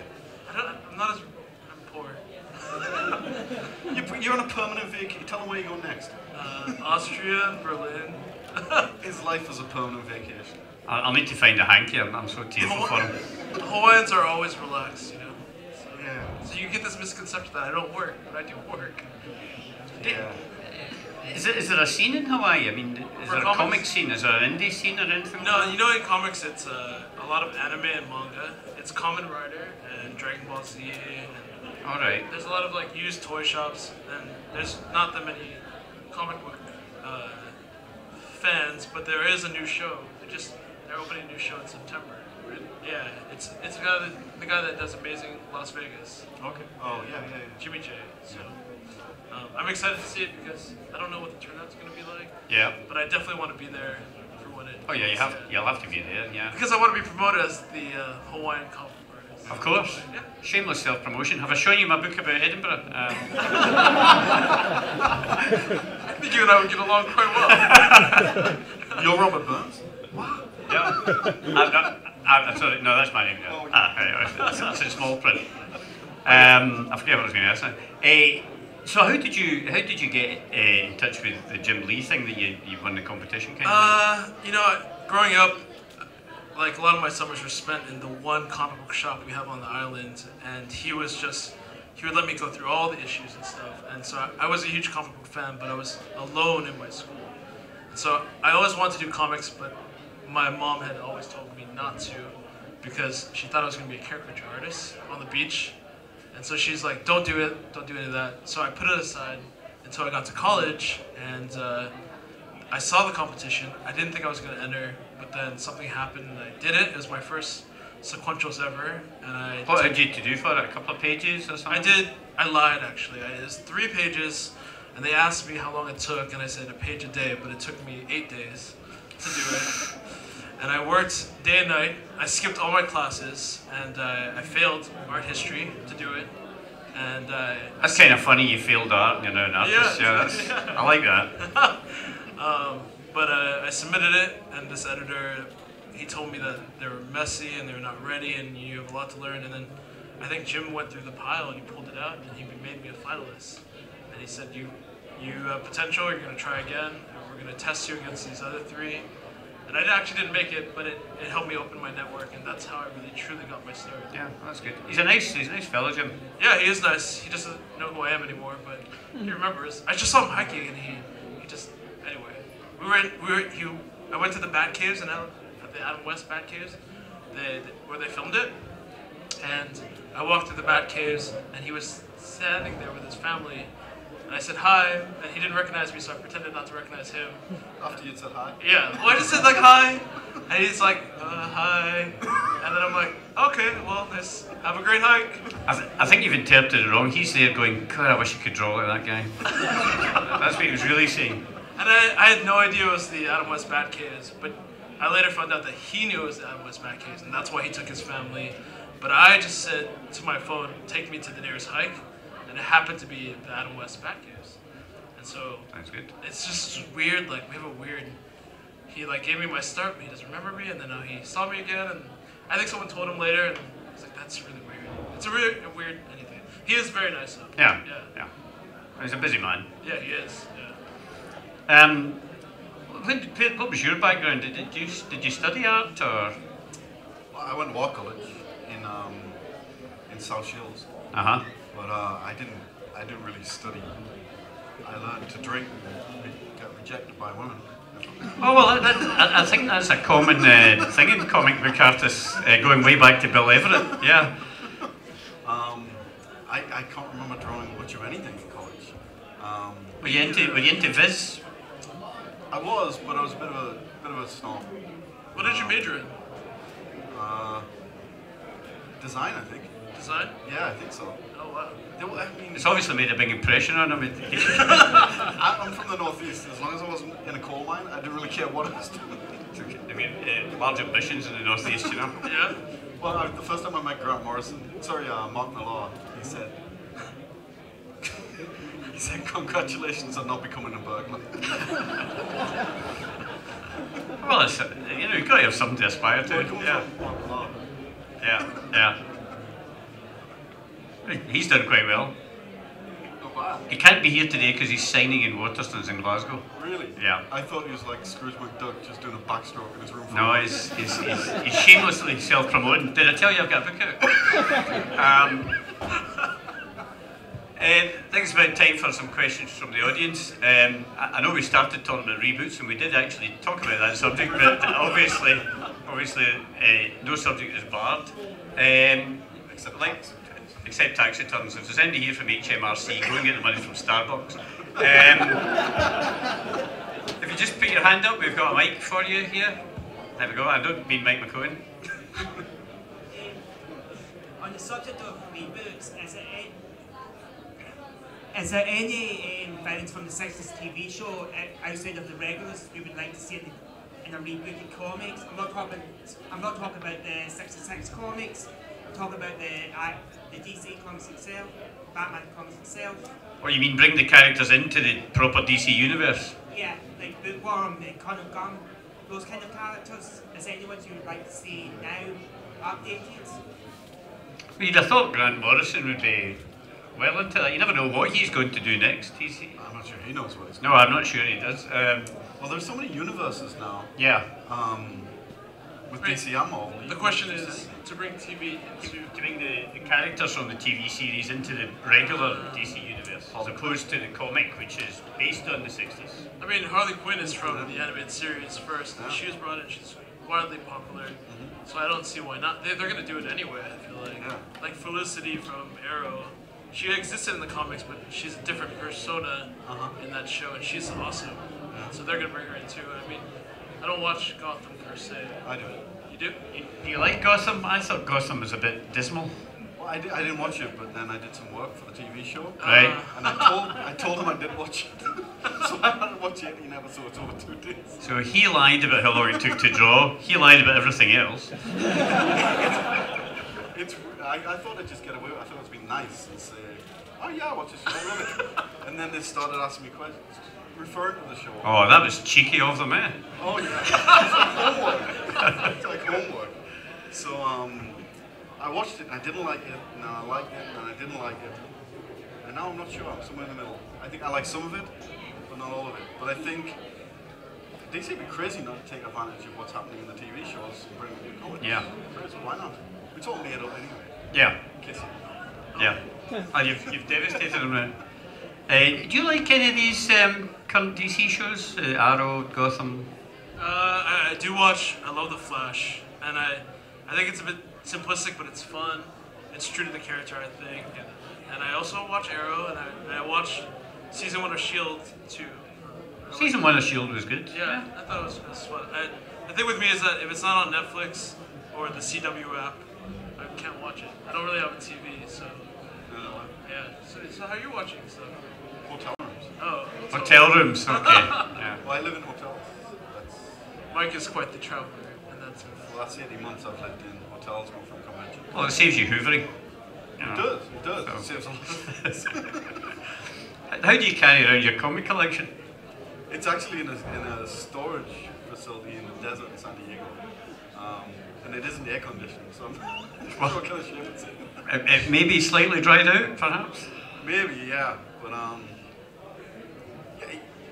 Speaker 3: I don't. I'm not as. I'm poor.
Speaker 2: You put, you're on a permanent vacation. Tell him where you go next.
Speaker 3: Uh, Austria, Berlin.
Speaker 2: His life is a permanent vacation.
Speaker 1: I- I'll need to find a hanky. I'm, I'm so tearful for him.
Speaker 3: The Hawaiians are always relaxed, you know. So,
Speaker 2: Yeah.
Speaker 3: so you get this misconception that I don't work, but I do work.
Speaker 2: Yeah.
Speaker 1: Is, it, is there a scene in Hawaii? I mean, is
Speaker 3: For
Speaker 1: there a
Speaker 3: comics?
Speaker 1: comic scene? Is there an indie scene or anything?
Speaker 3: No,
Speaker 1: like
Speaker 3: you know in comics it's uh, a lot of anime and manga. It's Kamen Rider and Dragon Ball Z. And
Speaker 1: that? All right.
Speaker 3: there's a lot of like used toy shops, and there's not that many comic book uh, fans, but there is a new show. They just they're opening a new show in September. Yeah, it's it's the guy that the guy that does Amazing Las Vegas,
Speaker 2: Okay. Oh, yeah, yeah, yeah.
Speaker 3: Jimmy J. So um, I'm excited to see it because I don't know what the turnout's gonna be like,
Speaker 1: Yeah.
Speaker 3: but I definitely want to be there for when it.
Speaker 1: Oh yeah, you have.
Speaker 3: yeah.
Speaker 1: You'll have to be there. Yeah.
Speaker 3: Because I want to be promoted as the uh, Hawaiian artist.
Speaker 1: Of course.
Speaker 3: Yeah.
Speaker 1: Shameless self-promotion. Have I shown you my book about Edinburgh? Um,
Speaker 3: I think you and I would get along quite well.
Speaker 2: You're Robert Burns?
Speaker 1: Yeah. I'm, not, I'm sorry. No, that's my name.
Speaker 2: Oh,
Speaker 1: Ah, anyway, it's in small print. Um, I forget what I was going to ask. Eh, so how did you how did you get uh, in touch with the Jim Lee thing that you, you won the competition? Kind of?
Speaker 3: Uh, you know, growing up, like a lot of my summers were spent in the one comic book shop we have on the island, and he was just he would let me go through all the issues and stuff. And so I, I was a huge comic book fan, but I was alone in my school. So I always wanted to do comics, but my mom had always told me not to because she thought I was going to be a caricature artist on the beach. And so she's like, don't do it, don't do any of that. So I put it aside until I got to college, and uh, I saw the competition. I didn't think I was going to enter, but then something happened and I did it. It was my first sequentials ever, and I.
Speaker 1: what had you to do for it? A couple of pages or something?
Speaker 3: I did. I lied actually. I, it was three pages, and they asked me how long it took, and I said a page a day, but it took me eight days to do it. And I worked day and night. I skipped all my classes, and uh, I failed art history to do it. And uh,
Speaker 1: That's kind of funny. You failed art. You're now an artist.
Speaker 3: Yeah.
Speaker 1: Yeah. that's, I like that.
Speaker 3: um, but uh, I submitted it, and this editor, he told me that they were messy and they were not ready, and you have a lot to learn. And then I think Jim went through the pile and he pulled it out, and he made me a finalist. And he said, "You, you have potential. You're going to try again. And we're going to test you against these other three, And I actually didn't make it, but it, it helped me open my network, and that's how I really truly got my start.
Speaker 1: Yeah, that's good. He's a nice, he's a nice fellow, Jim.
Speaker 3: Yeah, he is nice. He doesn't know who I am anymore, but he remembers. I just saw him hiking, and he, he just anyway. We were in, we were he, I went to the Bat Caves Adam, at the Adam West Bat Caves, the, where they filmed it, and I walked through the Bat Caves, and he was standing there with his family, and I said hi, and he didn't recognize me, so I pretended not to recognize him.
Speaker 2: After you said hi.
Speaker 3: Yeah, well, I just said like hi, and he's like uh, hi, and then I'm like, okay, well, this have a great hike.
Speaker 1: I, th- I think you've interpreted it wrong. He's there going, God, I wish I could draw like that guy. that's what he was really saying.
Speaker 3: And I, I had no idea it was the Adam West Bat Caves, but I later found out that he knew it was the Adam West Bat Caves, and that's why he took his family. But I just said to my phone, take me to the nearest hike, and it happened to be the Adam West Bat Caves. And so
Speaker 1: Sounds good.
Speaker 3: it's just weird, like, we have a weird, he like gave me my start, but he doesn't remember me, and then uh, he saw me again, and I think someone told him later, and he's like, that's really weird. It's a really a weird anything. He is very nice though.
Speaker 1: Yeah,
Speaker 3: Yeah.
Speaker 1: yeah. He's a busy man.
Speaker 3: Yeah, he is. Yeah.
Speaker 1: Um, when what was your background? Did, did you did you study art or?
Speaker 2: Well, I went to War College in um, in South Shields,
Speaker 1: Uh huh.
Speaker 2: But uh, I didn't I didn't really study. I learned to drink and get rejected by women.
Speaker 1: Oh well, that, I, I think that's a common uh, thing in comic book artists, uh, going way back to Bill Everett. Yeah.
Speaker 2: Um, I, I can't remember drawing much of anything in college. Um,
Speaker 1: Were you into Were you into Viz?
Speaker 2: I was, but I was a bit of a bit of a snob.
Speaker 3: What did you major in?
Speaker 2: Uh, design, I think.
Speaker 3: Design?
Speaker 2: Yeah, I think so.
Speaker 3: Oh wow.
Speaker 2: I mean,
Speaker 1: It's obviously made a big impression on him.
Speaker 2: I'm from the northeast. As long as I wasn't in a coal mine, I didn't really care what I was doing.
Speaker 1: I mean, uh, large ambitions in the northeast, you know.
Speaker 3: Yeah.
Speaker 2: Well, I, the first time I met Grant Morrison, sorry, uh, Mark Millar, he said, he said, congratulations on not becoming a burglar.
Speaker 1: Well, it's, you know, you've got to have something to aspire to. Yeah,
Speaker 2: from, Mark Millar.
Speaker 1: yeah, yeah. He's done quite well. He can't be here today because he's signing in Waterstones in Glasgow.
Speaker 2: Really?
Speaker 1: Yeah.
Speaker 2: I thought he was like Scrooge McDuck, just doing a backstroke in his room.
Speaker 1: No, he's, he's, he's, he's shamelessly self-promoting. Did I tell you I've got a book out? um, uh, I think it's about time for some questions from the audience. Um, I, I know we started talking about reboots, and we did actually talk about that subject, but obviously, obviously, uh, no subject is barred. Um,
Speaker 2: Except
Speaker 1: like. Except tax returns. If there's anybody here from HMRC, go and get the money from Starbucks. Um, if you just put your hand up, we've got a mic for you here. There we go. I don't mean Mike McKone.
Speaker 4: On the subject of reboots, is there any, is there any um, from the 60s TV show uh, outside of the regulars you would like to see in, in a rebooted comics? I'm not talking. I'm not talking about the 66 comics. I'm about the uh, the DC comics itself, Batman comics itself.
Speaker 1: Or you mean bring the characters into the proper DC universe?
Speaker 4: Yeah, like Bookworm, the Colonel Gumm, those kind of characters. Is there anyone you would like to see now updated?
Speaker 1: Well, you'd have thought Grant Morrison would be well into that. You never know what he's going to do next. He's,
Speaker 2: I'm not sure he knows what he's
Speaker 1: no, I'm not sure he does. Um,
Speaker 2: Well, there's so many universes now.
Speaker 1: yeah.
Speaker 2: Um, with
Speaker 3: Right.
Speaker 2: DC and Marvel. you
Speaker 3: The question is
Speaker 2: say-
Speaker 3: to bring TV
Speaker 1: To,
Speaker 3: into.
Speaker 1: to bring the, the characters from the TV series into the regular DC universe, as opposed to the comic, which is based on the 60s.
Speaker 3: I mean, Harley Quinn is from the animated series first. and She was brought in. She's wildly popular, so I don't see why not. They, they're gonna do it anyway. I feel like,
Speaker 2: Yeah.
Speaker 3: like Felicity from Arrow. She existed in the comics, but she's a different persona
Speaker 2: Uh-huh.
Speaker 3: in that show, and she's awesome. So they're gonna bring her in too. I mean, I don't watch Gotham per se.
Speaker 2: I do.
Speaker 3: You do?
Speaker 1: Do you like Gotham? I thought Gotham was a bit dismal.
Speaker 2: Well, I, did, I didn't watch it, but then I did some work for the TV show.
Speaker 1: Right.
Speaker 3: Uh,
Speaker 2: And I told I told him I didn't watch it. so I had to watch 18 episodes over two days.
Speaker 1: So he lied about how long it took to draw. He lied about everything else.
Speaker 2: It's I, I thought I'd just get away with it. I thought it'd be nice and say, oh yeah, watch this show, I love it. And then they started asking me questions, referring to the show.
Speaker 1: Oh, that was cheeky of them, eh?
Speaker 2: Oh yeah, it's like homework. it's like homework. So um, I watched it and I didn't like it, and I liked it, and I didn't like it. And now I'm not sure, I'm somewhere in the middle. I think I like some of it, but not all of it. But I think DC would be crazy not to take advantage of what's happening in the TV shows and bring it to comics.
Speaker 1: Yeah.
Speaker 2: Crazy, why not? It's all made up anyway.
Speaker 1: Yeah, yeah. And you've, you've devastated them now. Uh, do you like any of these um, current DC shows? Uh, Arrow, Gotham?
Speaker 3: Uh, I, I do watch. I love the Flash, and I, I think it's a bit simplistic, but it's fun. It's true to the character, I think. And and I also watch Arrow, and I, and I watch season one of Shield too. I like-
Speaker 1: Season one of Shield was good.
Speaker 3: Yeah, I thought it was, it was fun. I, the thing with me is that if it's not on Netflix or the CW app, I can't watch it. I don't really have a TV, so yeah. So, so how are you watching stuff?
Speaker 2: Hotel rooms.
Speaker 3: Oh,
Speaker 1: Hotel rooms, okay. yeah.
Speaker 2: Well, I live in hotels. That's,
Speaker 3: Mike is quite the traveler, and that's
Speaker 2: well, that's 18 months I've lived in hotels going from convention.
Speaker 1: Well, it saves you hoovering. You
Speaker 2: It
Speaker 1: know.
Speaker 2: does, it does. It saves a lot.
Speaker 1: How do you carry around your comic collection?
Speaker 2: It's actually in a, in a storage facility in the desert in San Diego. Um, and it isn't air conditioned, so I'm not kind of shit it's in.
Speaker 1: It, it may be slightly dried out, perhaps.
Speaker 2: Maybe, yeah, but um, yeah,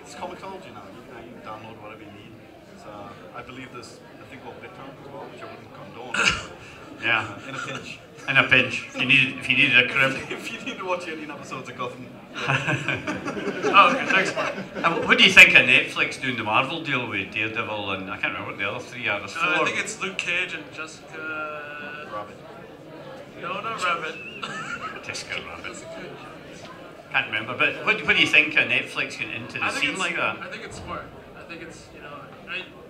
Speaker 2: it's comiXology now. You can, you can download whatever you need. It's, uh, I believe there's a thing called BitTorrent as well, which I wouldn't condone.
Speaker 1: Yeah,
Speaker 2: uh, in a pinch.
Speaker 1: in a pinch. If you needed, if you needed a crib.
Speaker 2: if you need to watch any episodes of Gotham,
Speaker 3: oh, okay, thanks, Mike.
Speaker 1: Uh, what do you think of Netflix doing the Marvel deal with Daredevil and I can't remember what the other three are. There's four.
Speaker 3: Uh, I think it's Luke Cage and Jessica.
Speaker 2: Rabbit.
Speaker 3: No, not Rabbit.
Speaker 1: Jessica Rabbit.
Speaker 3: Jessica Jones.
Speaker 1: Can't remember. But what, what do you think of Netflix getting into the scene like that?
Speaker 3: I think it's smart. I think it's you know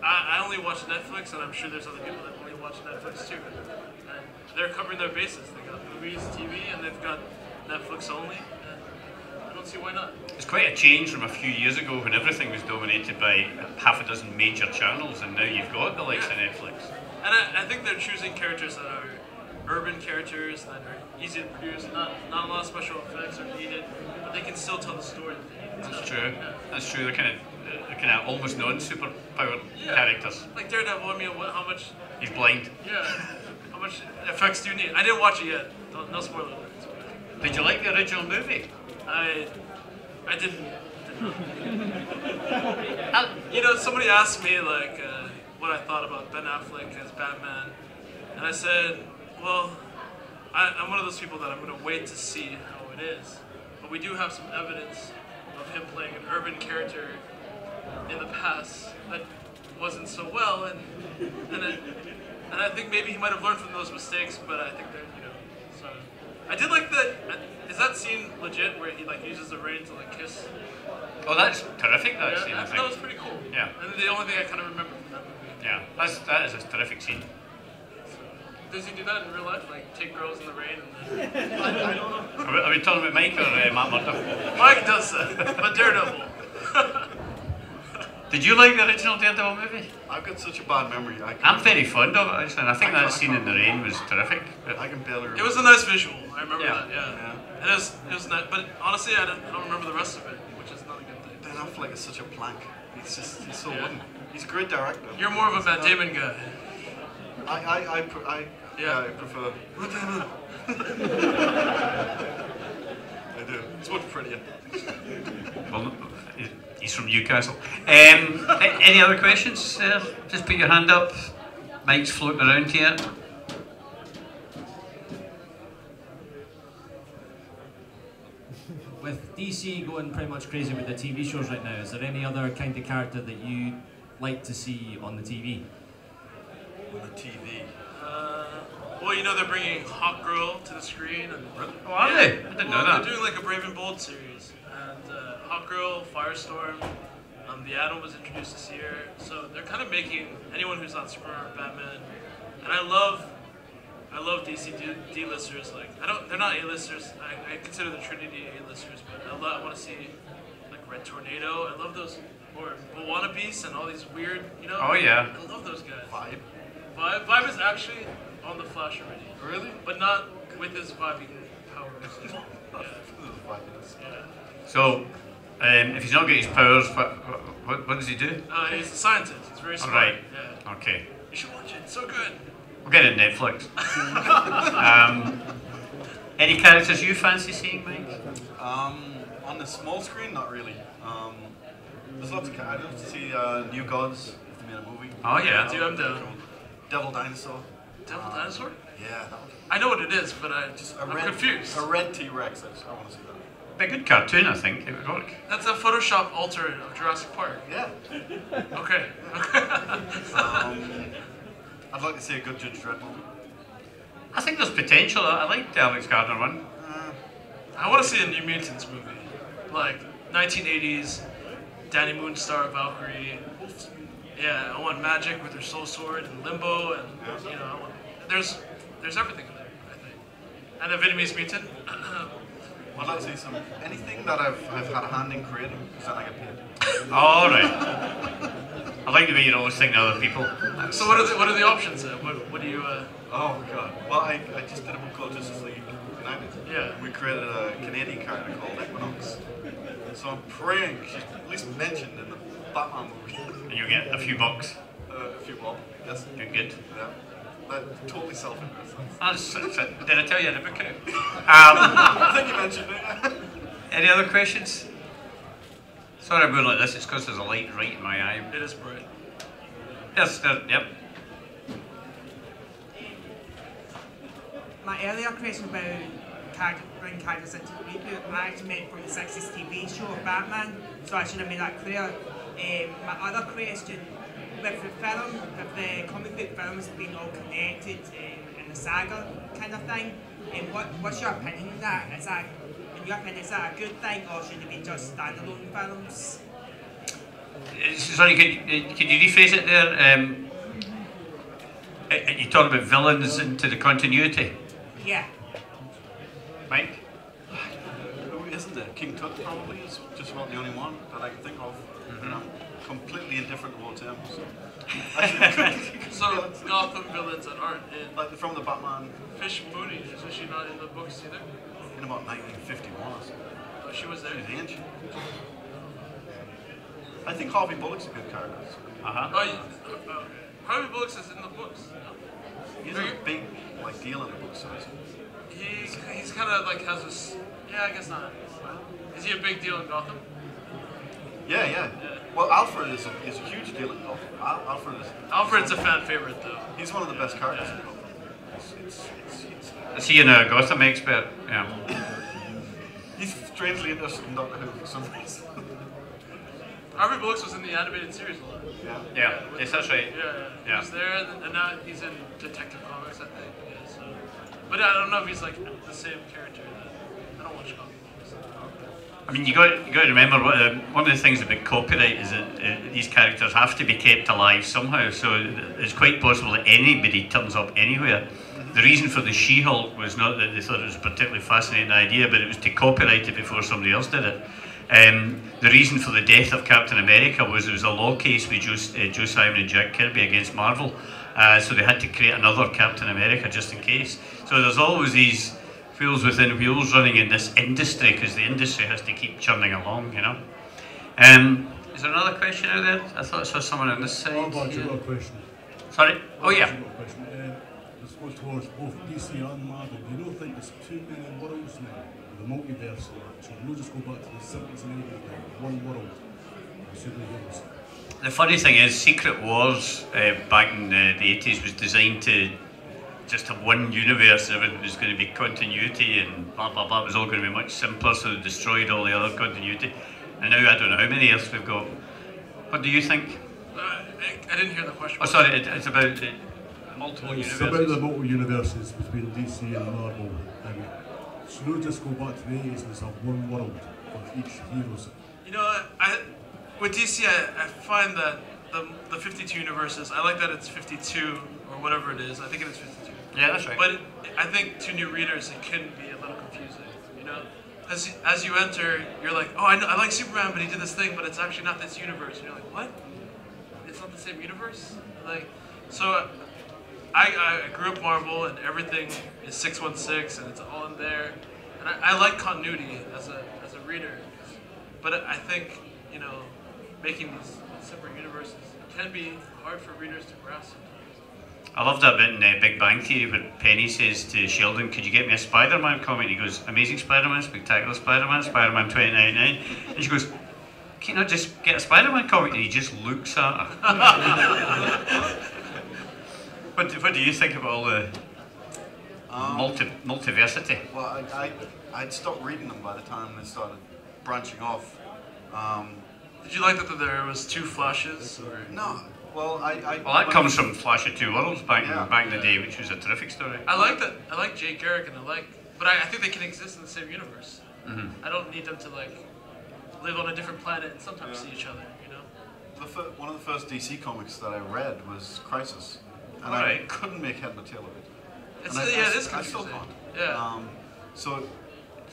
Speaker 3: I, I, only watch Netflix and I'm sure there's other people that only watch Netflix too. And they're covering their bases. They got movies, TV, and they've got Netflix only. And I don't see why not.
Speaker 1: It's quite a change from a few years ago when everything was dominated by half a dozen major channels, and now you've got the likes of Netflix.
Speaker 3: And I, I think they're choosing characters that are urban characters that are easy to produce. Not not a lot of special effects are needed, they can still tell the story that they need to
Speaker 1: That's true.
Speaker 3: Yeah.
Speaker 1: That's true. They're kind of, they're kind of almost non-superpowered
Speaker 3: Yeah.
Speaker 1: characters.
Speaker 3: Like Daredevil, I mean, what, how much?
Speaker 1: He's blind.
Speaker 3: Yeah, how much effects do you need? I didn't watch it yet. Don't, no spoiler alerts.
Speaker 1: Did you like the original movie?
Speaker 3: I, I didn't.
Speaker 1: Uh,
Speaker 3: You know, somebody asked me like uh, what I thought about Ben Affleck as Batman, and I said, well, I, I'm one of those people that I'm going to wait to see how it is. But we do have some evidence of him playing an urban character in the past that wasn't so well, and and I, and I think maybe he might have learned from those mistakes. But I think that you know, so I did like that. Is that scene legit where he like uses the rain to like kiss?
Speaker 1: oh, that's terrific. That scene,
Speaker 3: Yeah,
Speaker 1: I
Speaker 3: that, that was pretty cool.
Speaker 1: Yeah.
Speaker 3: And the only thing I kind of remember from that movie.
Speaker 1: Yeah, that's that is a terrific scene.
Speaker 3: Does he do that in real life? Like take girls in the rain and then...
Speaker 2: I, I don't know.
Speaker 1: Are we, are we talking about Mike or uh, Matt Murdock?
Speaker 3: Mike does that, but Daredevil.
Speaker 1: Did you like the original Daredevil movie?
Speaker 2: I've got such a bad memory. I
Speaker 1: I'm very fond of it, actually, and I think
Speaker 2: I
Speaker 1: that scene in the rain was terrific.
Speaker 2: I can barely remember.
Speaker 3: It was a nice visual. I remember
Speaker 1: Yeah.
Speaker 3: that. Yeah.
Speaker 2: Yeah.
Speaker 3: It was it was nice, but honestly, I don't, I don't remember the rest of it, which is not a good thing.
Speaker 2: Ben Affleck is such a plank. He's just, he's so
Speaker 3: Yeah.
Speaker 2: wooden. He's a great director.
Speaker 3: You're more of a Matt Damon guy.
Speaker 2: I, I, I, I, yeah.
Speaker 3: Yeah.
Speaker 2: I prefer. Matt I do. It's much prettier.
Speaker 1: Well, he's from Newcastle. Um, any other questions? sir? just put your hand up. Mike's floating around here.
Speaker 5: With DC going pretty much crazy with the TV shows right now, is there any other kind of character that you like to see on the TV?
Speaker 2: On the TV.
Speaker 3: Uh, well, you know they're bringing Hawk Girl to the screen, and
Speaker 1: Oh, are they? I didn't know
Speaker 3: well,
Speaker 1: that.
Speaker 3: They're doing like a Brave and Bold series, and uh, Hawk Girl, Firestorm, um, the Atom was introduced this year, so they're kind of making anyone who's not Superman or Batman, and I love, I love DC D- D-listers. Like I don't, they're not A-listers. I, I consider the Trinity A-listers, but I, love, I want to see like Red Tornado. I love those, or B'wana Beast and all these weird, you know.
Speaker 1: Oh, yeah.
Speaker 3: I love those guys.
Speaker 2: Vibe.
Speaker 3: Vibe, Vibe is actually on the Flash already,
Speaker 2: Really?
Speaker 3: but not with his vibing powers. yeah.
Speaker 2: Vibe is-
Speaker 3: Yeah.
Speaker 1: So, um, if he's not getting his powers, what, what, what does he do?
Speaker 3: Uh, he's a scientist. He's very smart.
Speaker 1: right.
Speaker 3: Yeah.
Speaker 1: Okay,
Speaker 3: You should watch it. It's so good.
Speaker 1: we'll get it on Netflix. um, any characters you fancy seeing, Mike?
Speaker 2: Um, on the small screen, not really. Um, There's lots of. characters. I'd love to see uh, New Gods if they made a movie.
Speaker 1: Oh, yeah.
Speaker 3: Dude, I'm down.
Speaker 2: Devil Dinosaur.
Speaker 3: Devil Dinosaur?
Speaker 2: Yeah, that would
Speaker 3: I know what it is, but I just
Speaker 2: a
Speaker 3: I'm
Speaker 2: red,
Speaker 3: confused.
Speaker 2: A red T-Rex. I, just- I want to see that.
Speaker 1: Be a good cartoon, I think. It would work.
Speaker 3: That's a Photoshop alter of Jurassic Park.
Speaker 2: Yeah.
Speaker 3: Okay.
Speaker 2: Um, I'd like to see a good Judge Dredd movie.
Speaker 1: I think there's potential. I like the Alex Garland one.
Speaker 2: Uh,
Speaker 3: I want to see a New Mutants movie, like 1980s, Dani Moonstar, Valkyrie. Yeah, I want magic with her soul sword and limbo, and you know, I want, there's there's everything in there, I think. And a Vietnamese mutant.
Speaker 2: I'd like to see some anything that I've, I've had a hand in creating, because then I get paid.
Speaker 1: All right. I like the way you're always thinking of other people.
Speaker 3: so what are the what are the options? Then? What what do you? Uh,
Speaker 2: Oh god. Well, I, I just did a book called Justice League United.
Speaker 3: Yeah.
Speaker 2: We created a Canadian character called Equinox. So I'm praying she's at least mentioned in the Batman movie.
Speaker 1: And you get a few bucks.
Speaker 2: uh, a few bob. Yes.
Speaker 1: Good, good.
Speaker 2: Yeah. But totally self-interested.
Speaker 1: That's, that's it. Did I tell you the book out? Um,
Speaker 2: I think you mentioned it.
Speaker 1: any other questions? Sorry I'm going like this. It's because there's a light right in my eye.
Speaker 3: it is bright.
Speaker 1: Yes, there, yep.
Speaker 4: My earlier question about character, bringing characters into the reboot, I actually meant from the 60s TV show of Batman, so I should have made that clear. Um, my other question, with the film, with the comic book films being all connected um, in the saga kind of thing, um, what, what's your opinion on that? Is that, in your opinion, is that a good thing or should it be just standalone films?
Speaker 1: Sorry, could, could you rephrase it there? Um, uh, you talk about villains into the continuity,
Speaker 4: Yeah.
Speaker 1: Mike?
Speaker 2: Who isn't there? King Tut probably is just about the only one that I can think of. And I'm completely indifferent towards him. So. Actually,
Speaker 3: So Gotham villains that aren't in
Speaker 2: like from the Batman
Speaker 3: Fish Mooney, isn't she not in the books either?
Speaker 2: in about 1951 or something.
Speaker 3: Oh, she was there.
Speaker 2: She's ancient. I think Harvey Bullock's a good character.
Speaker 1: Uh-huh.
Speaker 3: Oh, you, uh, Harvey Bullock is in the books.
Speaker 2: He's a big like deal in the book size.
Speaker 3: He he's kind of like has this. Yeah, I guess not. Is he a big deal in Gotham?
Speaker 2: Yeah, yeah. Well, Alfred is a, is a huge deal in Gotham. Al- Alfred is.
Speaker 3: Alfred's a fan favorite though.
Speaker 2: He's one of the best characters in Gotham. It's, it's, it's, it's,
Speaker 1: Is he a Gotham expert? Yeah.
Speaker 2: he's strangely interested in Doctor Who for some reason.
Speaker 3: Harvey Bullock was in the animated series a lot.
Speaker 2: yeah.
Speaker 1: Yeah, yes, that's right.
Speaker 3: Yeah, yeah.
Speaker 1: Yeah.
Speaker 3: He's there, and and now he's in Detective Comics, I think. Yeah, so. But I don't know if he's like the same character. I don't watch comic books.
Speaker 1: I mean, you got you got to remember what, um, one of the things about copyright is that uh, these characters have to be kept alive somehow. So it's quite possible that anybody turns up anywhere. The reason for the She-Hulk was not that they thought it was a particularly fascinating idea, but it was to copyright it before somebody else did it. Um, the reason for the death of Captain America was there was a law case with Joe, uh, Joe Simon and Jack Kirby against Marvel, uh, so they had to create another Captain America just in case. So there's always these wheels within wheels running in this industry because the industry has to keep churning along, you know. Um, is there another question out there? I thought I saw someone on this side.
Speaker 6: What about
Speaker 1: Yeah.
Speaker 6: your question?
Speaker 1: Sorry. Oh yeah.
Speaker 6: I've got a question. Uh, towards both DC and Marvel. Do you think there's too many worlds now? The multiverse. So we'll just go back to the 70s and 80s now. One world. of Superheroes.
Speaker 1: The funny thing is, Secret Wars uh, back in the, the 80s was designed to just have one universe. There was going to be continuity and blah blah blah. It was all going to be much simpler, so they destroyed all the other continuity. And now I don't know how many years we've got. What do you think?
Speaker 3: Uh, I, I didn't hear the question.
Speaker 1: Oh, sorry, it, it's about the multiple
Speaker 6: It's about
Speaker 1: universes.
Speaker 6: the multiple universes between DC and Marvel. And so we'll just go back to the 80s and just have one world of each heroes.
Speaker 3: You know, I, I with DC, I, I find that the the 52 universes. I like that it's 52 or whatever it is. I think it is 52.
Speaker 1: Yeah, that's right.
Speaker 3: But I think to new readers, it can be a little confusing. You know, as you- as you enter, you're like, oh, I, know, I like Superman, but he did this thing, but it's actually not this universe. And you're like, what? It's not the same universe. Like, so. I, I grew up Marvel and everything is 616 and it's all in there. And I, I like continuity as a, as a reader. But I think, you know, making these separate universes can be hard for readers to grasp.
Speaker 1: I love that bit in uh, Big Bang Theory where Penny says to Sheldon, could you get me a Spider-Man comic? He goes, Amazing Spider-Man, Spectacular Spider-Man, Spider-Man 2099. And she goes, can you not just get a Spider-Man comic? And he just looks at her. what, do, what do you think about all the
Speaker 2: Um,
Speaker 1: multi, multiversity?
Speaker 2: Well, I, I, I'd stopped reading them by the time they started branching off. Um,
Speaker 3: Did you like that there was two flashes? Or?
Speaker 2: no, well, I. I
Speaker 1: Well, that comes from Flash of Two Worlds back,
Speaker 2: Yeah.
Speaker 1: in, back in the day, which was a terrific story.
Speaker 3: I like that. I like Jay Garrick and I like, but I, I think they can exist in the same universe.
Speaker 1: Mhm.
Speaker 3: I don't need them to like live on a different planet and sometimes
Speaker 2: Yeah.
Speaker 3: see each other. You know.
Speaker 2: The fir- one of the first DC comics that I read was Crisis, and I couldn't make head or tail of it.
Speaker 3: It's,
Speaker 2: And I-
Speaker 3: yeah,
Speaker 2: I
Speaker 3: it is
Speaker 2: s- I still
Speaker 3: confusing.
Speaker 2: can't.
Speaker 3: Yeah.
Speaker 2: Um, so it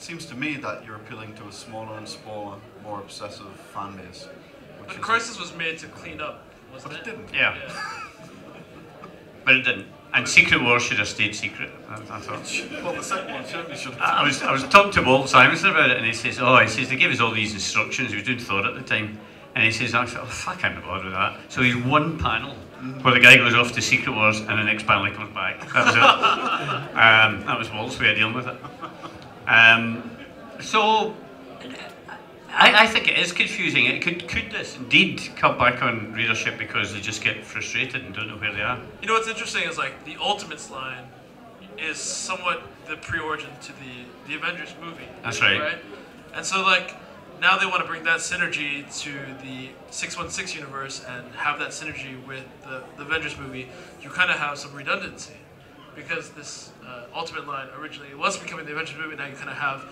Speaker 2: seems to me that you're appealing to a smaller and smaller, more obsessive fan base. Which
Speaker 3: but Crisis was made to clean up, wasn't
Speaker 2: But it didn't.
Speaker 1: Yeah. But it didn't. And Secret Wars should have stayed secret. I, I thought.
Speaker 2: Well, the second one certainly should have.
Speaker 1: I was I was talking to Walt Simonson about it, and he says, "Oh, he says they gave us all these instructions. He was doing Thor at the time, and he says, I thought, oh, fuck, I'm not bothered with that." So he's one panel where the guy goes off to Secret Wars, and the next panel he comes back. That was it. um, that was Walt's way of dealing with it. Um, so. I, I think it is confusing. It could could this indeed cut back on readership because they just get frustrated and don't know where they are.
Speaker 3: You know what's interesting is like the Ultimates line is somewhat the pre-origin to the the Avengers movie.
Speaker 1: That's right.
Speaker 3: Right. And so like now they want to bring that synergy to the 616 universe and have that synergy with the, the Avengers movie. You kind of have some redundancy because this uh, Ultimate line originally was becoming the Avengers movie. Now you kind of have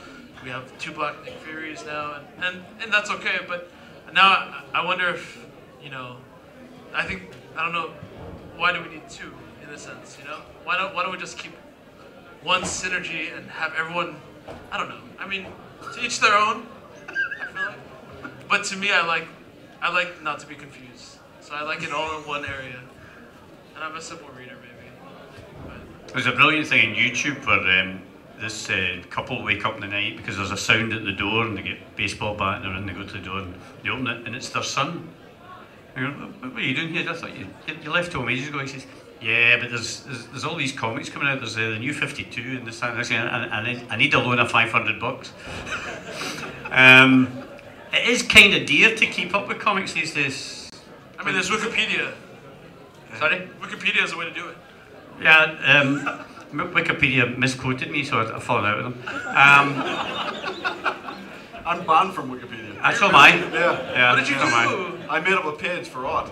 Speaker 3: we have two Black Nick Furies now, and, and, and that's okay. But now I, I wonder if you know I think I don't know why do we need two in a sense, you know? Why don't why don't we just keep one synergy and have everyone I don't know. I mean, to each their own. I feel like. But to me I like I like not to be confused. So I like it all in one area. And I'm a simple reader maybe. But
Speaker 1: There's a brilliant thing on YouTube where um, this uh, couple wake up in the night because there's a sound at the door and they get baseball bat and they're in, they go to the door and they open it and it's their son. What, are you doing here? I thought you, you left home ages ago. He says, yeah, but there's, there's, there's all these comics coming out. There's uh, the new 52 and this and this and, and, and I need a loan of 500 bucks. um, it is kind of dear to keep up with comics these days.
Speaker 3: I mean there's Wikipedia.
Speaker 1: Sorry?
Speaker 3: Wikipedia is the way to do it.
Speaker 1: Yeah, um, Wikipedia misquoted me, so I- I've fallen out with them. Um,
Speaker 2: I'm banned from Wikipedia.
Speaker 1: I saw mine.
Speaker 2: Yeah.
Speaker 1: Yeah,
Speaker 3: What did you
Speaker 1: so am I.
Speaker 3: do?
Speaker 2: I made up a page for odd.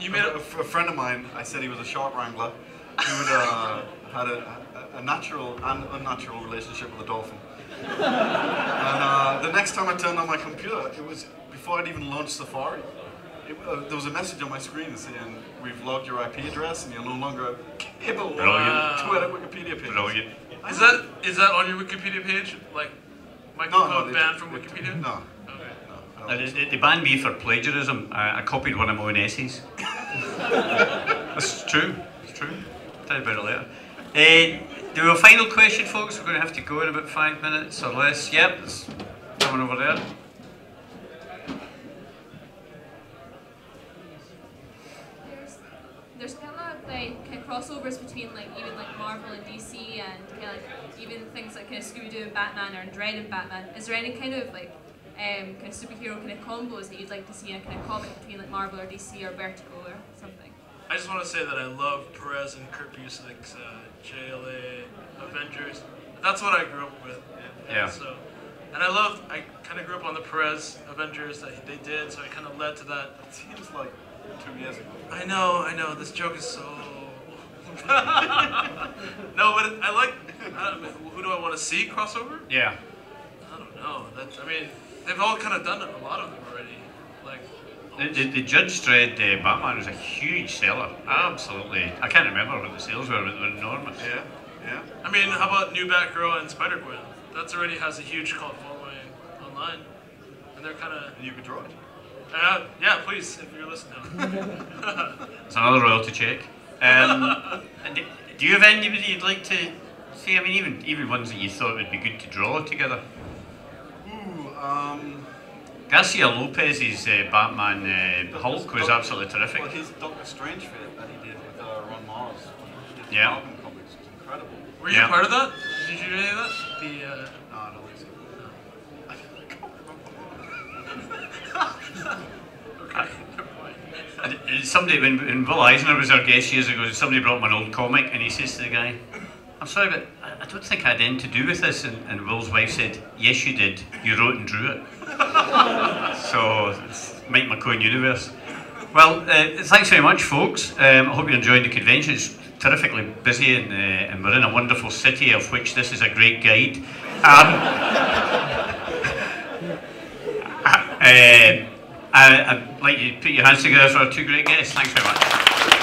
Speaker 3: You made
Speaker 2: a,
Speaker 3: a
Speaker 2: a, a friend of mine. I said he was a shark wrangler who uh, had a, a, a natural and unnatural relationship with a dolphin. and uh, the next time I turned on my computer, it was before I'd even launched Safari. It, uh, there was a message on my screen saying, "We've logged your IP address, and you're no longer able
Speaker 1: Brilliant.
Speaker 2: to edit Wikipedia pages."
Speaker 1: Brilliant.
Speaker 3: Is that is that on your Wikipedia page? Like Michael
Speaker 2: No, no,
Speaker 3: banned from Wikipedia?
Speaker 2: No,
Speaker 3: Okay.
Speaker 2: no.
Speaker 1: Uh, They, they banned me for plagiarism. I, I copied one of my own essays. That's true. It's true. Tell you about it later. Uh, do we have a final question, folks? We're going to have to go in about five minutes or less. Yep, there's someone over there.
Speaker 7: There's there's kind of a lot of like kind of crossovers between like even like Marvel and DC and kind of like even things like kind of Scooby Doo and Batman or Dredd and Batman. Is there any kind of like um, kind of superhero kind of combos that you'd like to see in a kind of comic between like Marvel or DC or Vertigo or something?
Speaker 3: I just want to say that I love Perez and Kurt Busiek's uh, JLA Avengers. That's what I grew up with. And,
Speaker 1: Yeah.
Speaker 3: So, and I love. I kind of grew up on the Perez Avengers that they did, so it kind of led to that.
Speaker 2: It seems like two years ago.
Speaker 3: I know, I know. This joke is so. no, but I like. I who do I want to see crossover?
Speaker 1: Yeah.
Speaker 3: I don't know. That's. I mean, they've all kind of done it. A lot of them already. Like.
Speaker 1: The, the, the Judge Dredd uh, Batman was a huge seller. Absolutely. I can't remember what the sales were, but they were enormous.
Speaker 2: Yeah, yeah.
Speaker 3: I mean, how about New Batgirl and Spider Gwen? That's already has a huge cult following online, and they're kind of.
Speaker 2: And you could draw it.
Speaker 3: Uh, yeah, please, if you're listening.
Speaker 1: It's another royalty check. Um, and do, do you have anybody you'd like to see? I mean, even even ones that you thought would be good to draw together.
Speaker 2: Ooh, um.
Speaker 1: Garcia Lopez's uh, Batman uh, Hulk was
Speaker 2: Doc-
Speaker 1: absolutely terrific.
Speaker 2: Well, his Doctor Strange fit that he did with uh, Ron Marz. He did
Speaker 1: Yeah.
Speaker 2: Marvel comics was incredible.
Speaker 3: Were you
Speaker 1: Yeah.
Speaker 3: part of that? Did you do any of that? The uh,
Speaker 2: No, I don't think so. I can't remember.
Speaker 1: Somebody, when, when Will Eisner was our guest years ago, somebody brought him an old comic and he says to the guy, I'm sorry, but I, I don't think I had anything to do with this. And, and Will's wife said, Yes, you did. You wrote and drew it. so, it's Mike McKone universe. Well, uh, thanks very much, folks. Um, I hope you enjoyed the convention. It's terrifically busy, and, uh, and we're in a wonderful city, of which this is a great guide. Um, uh, I'd like you to put your hands together for our two great guests. Thanks very much.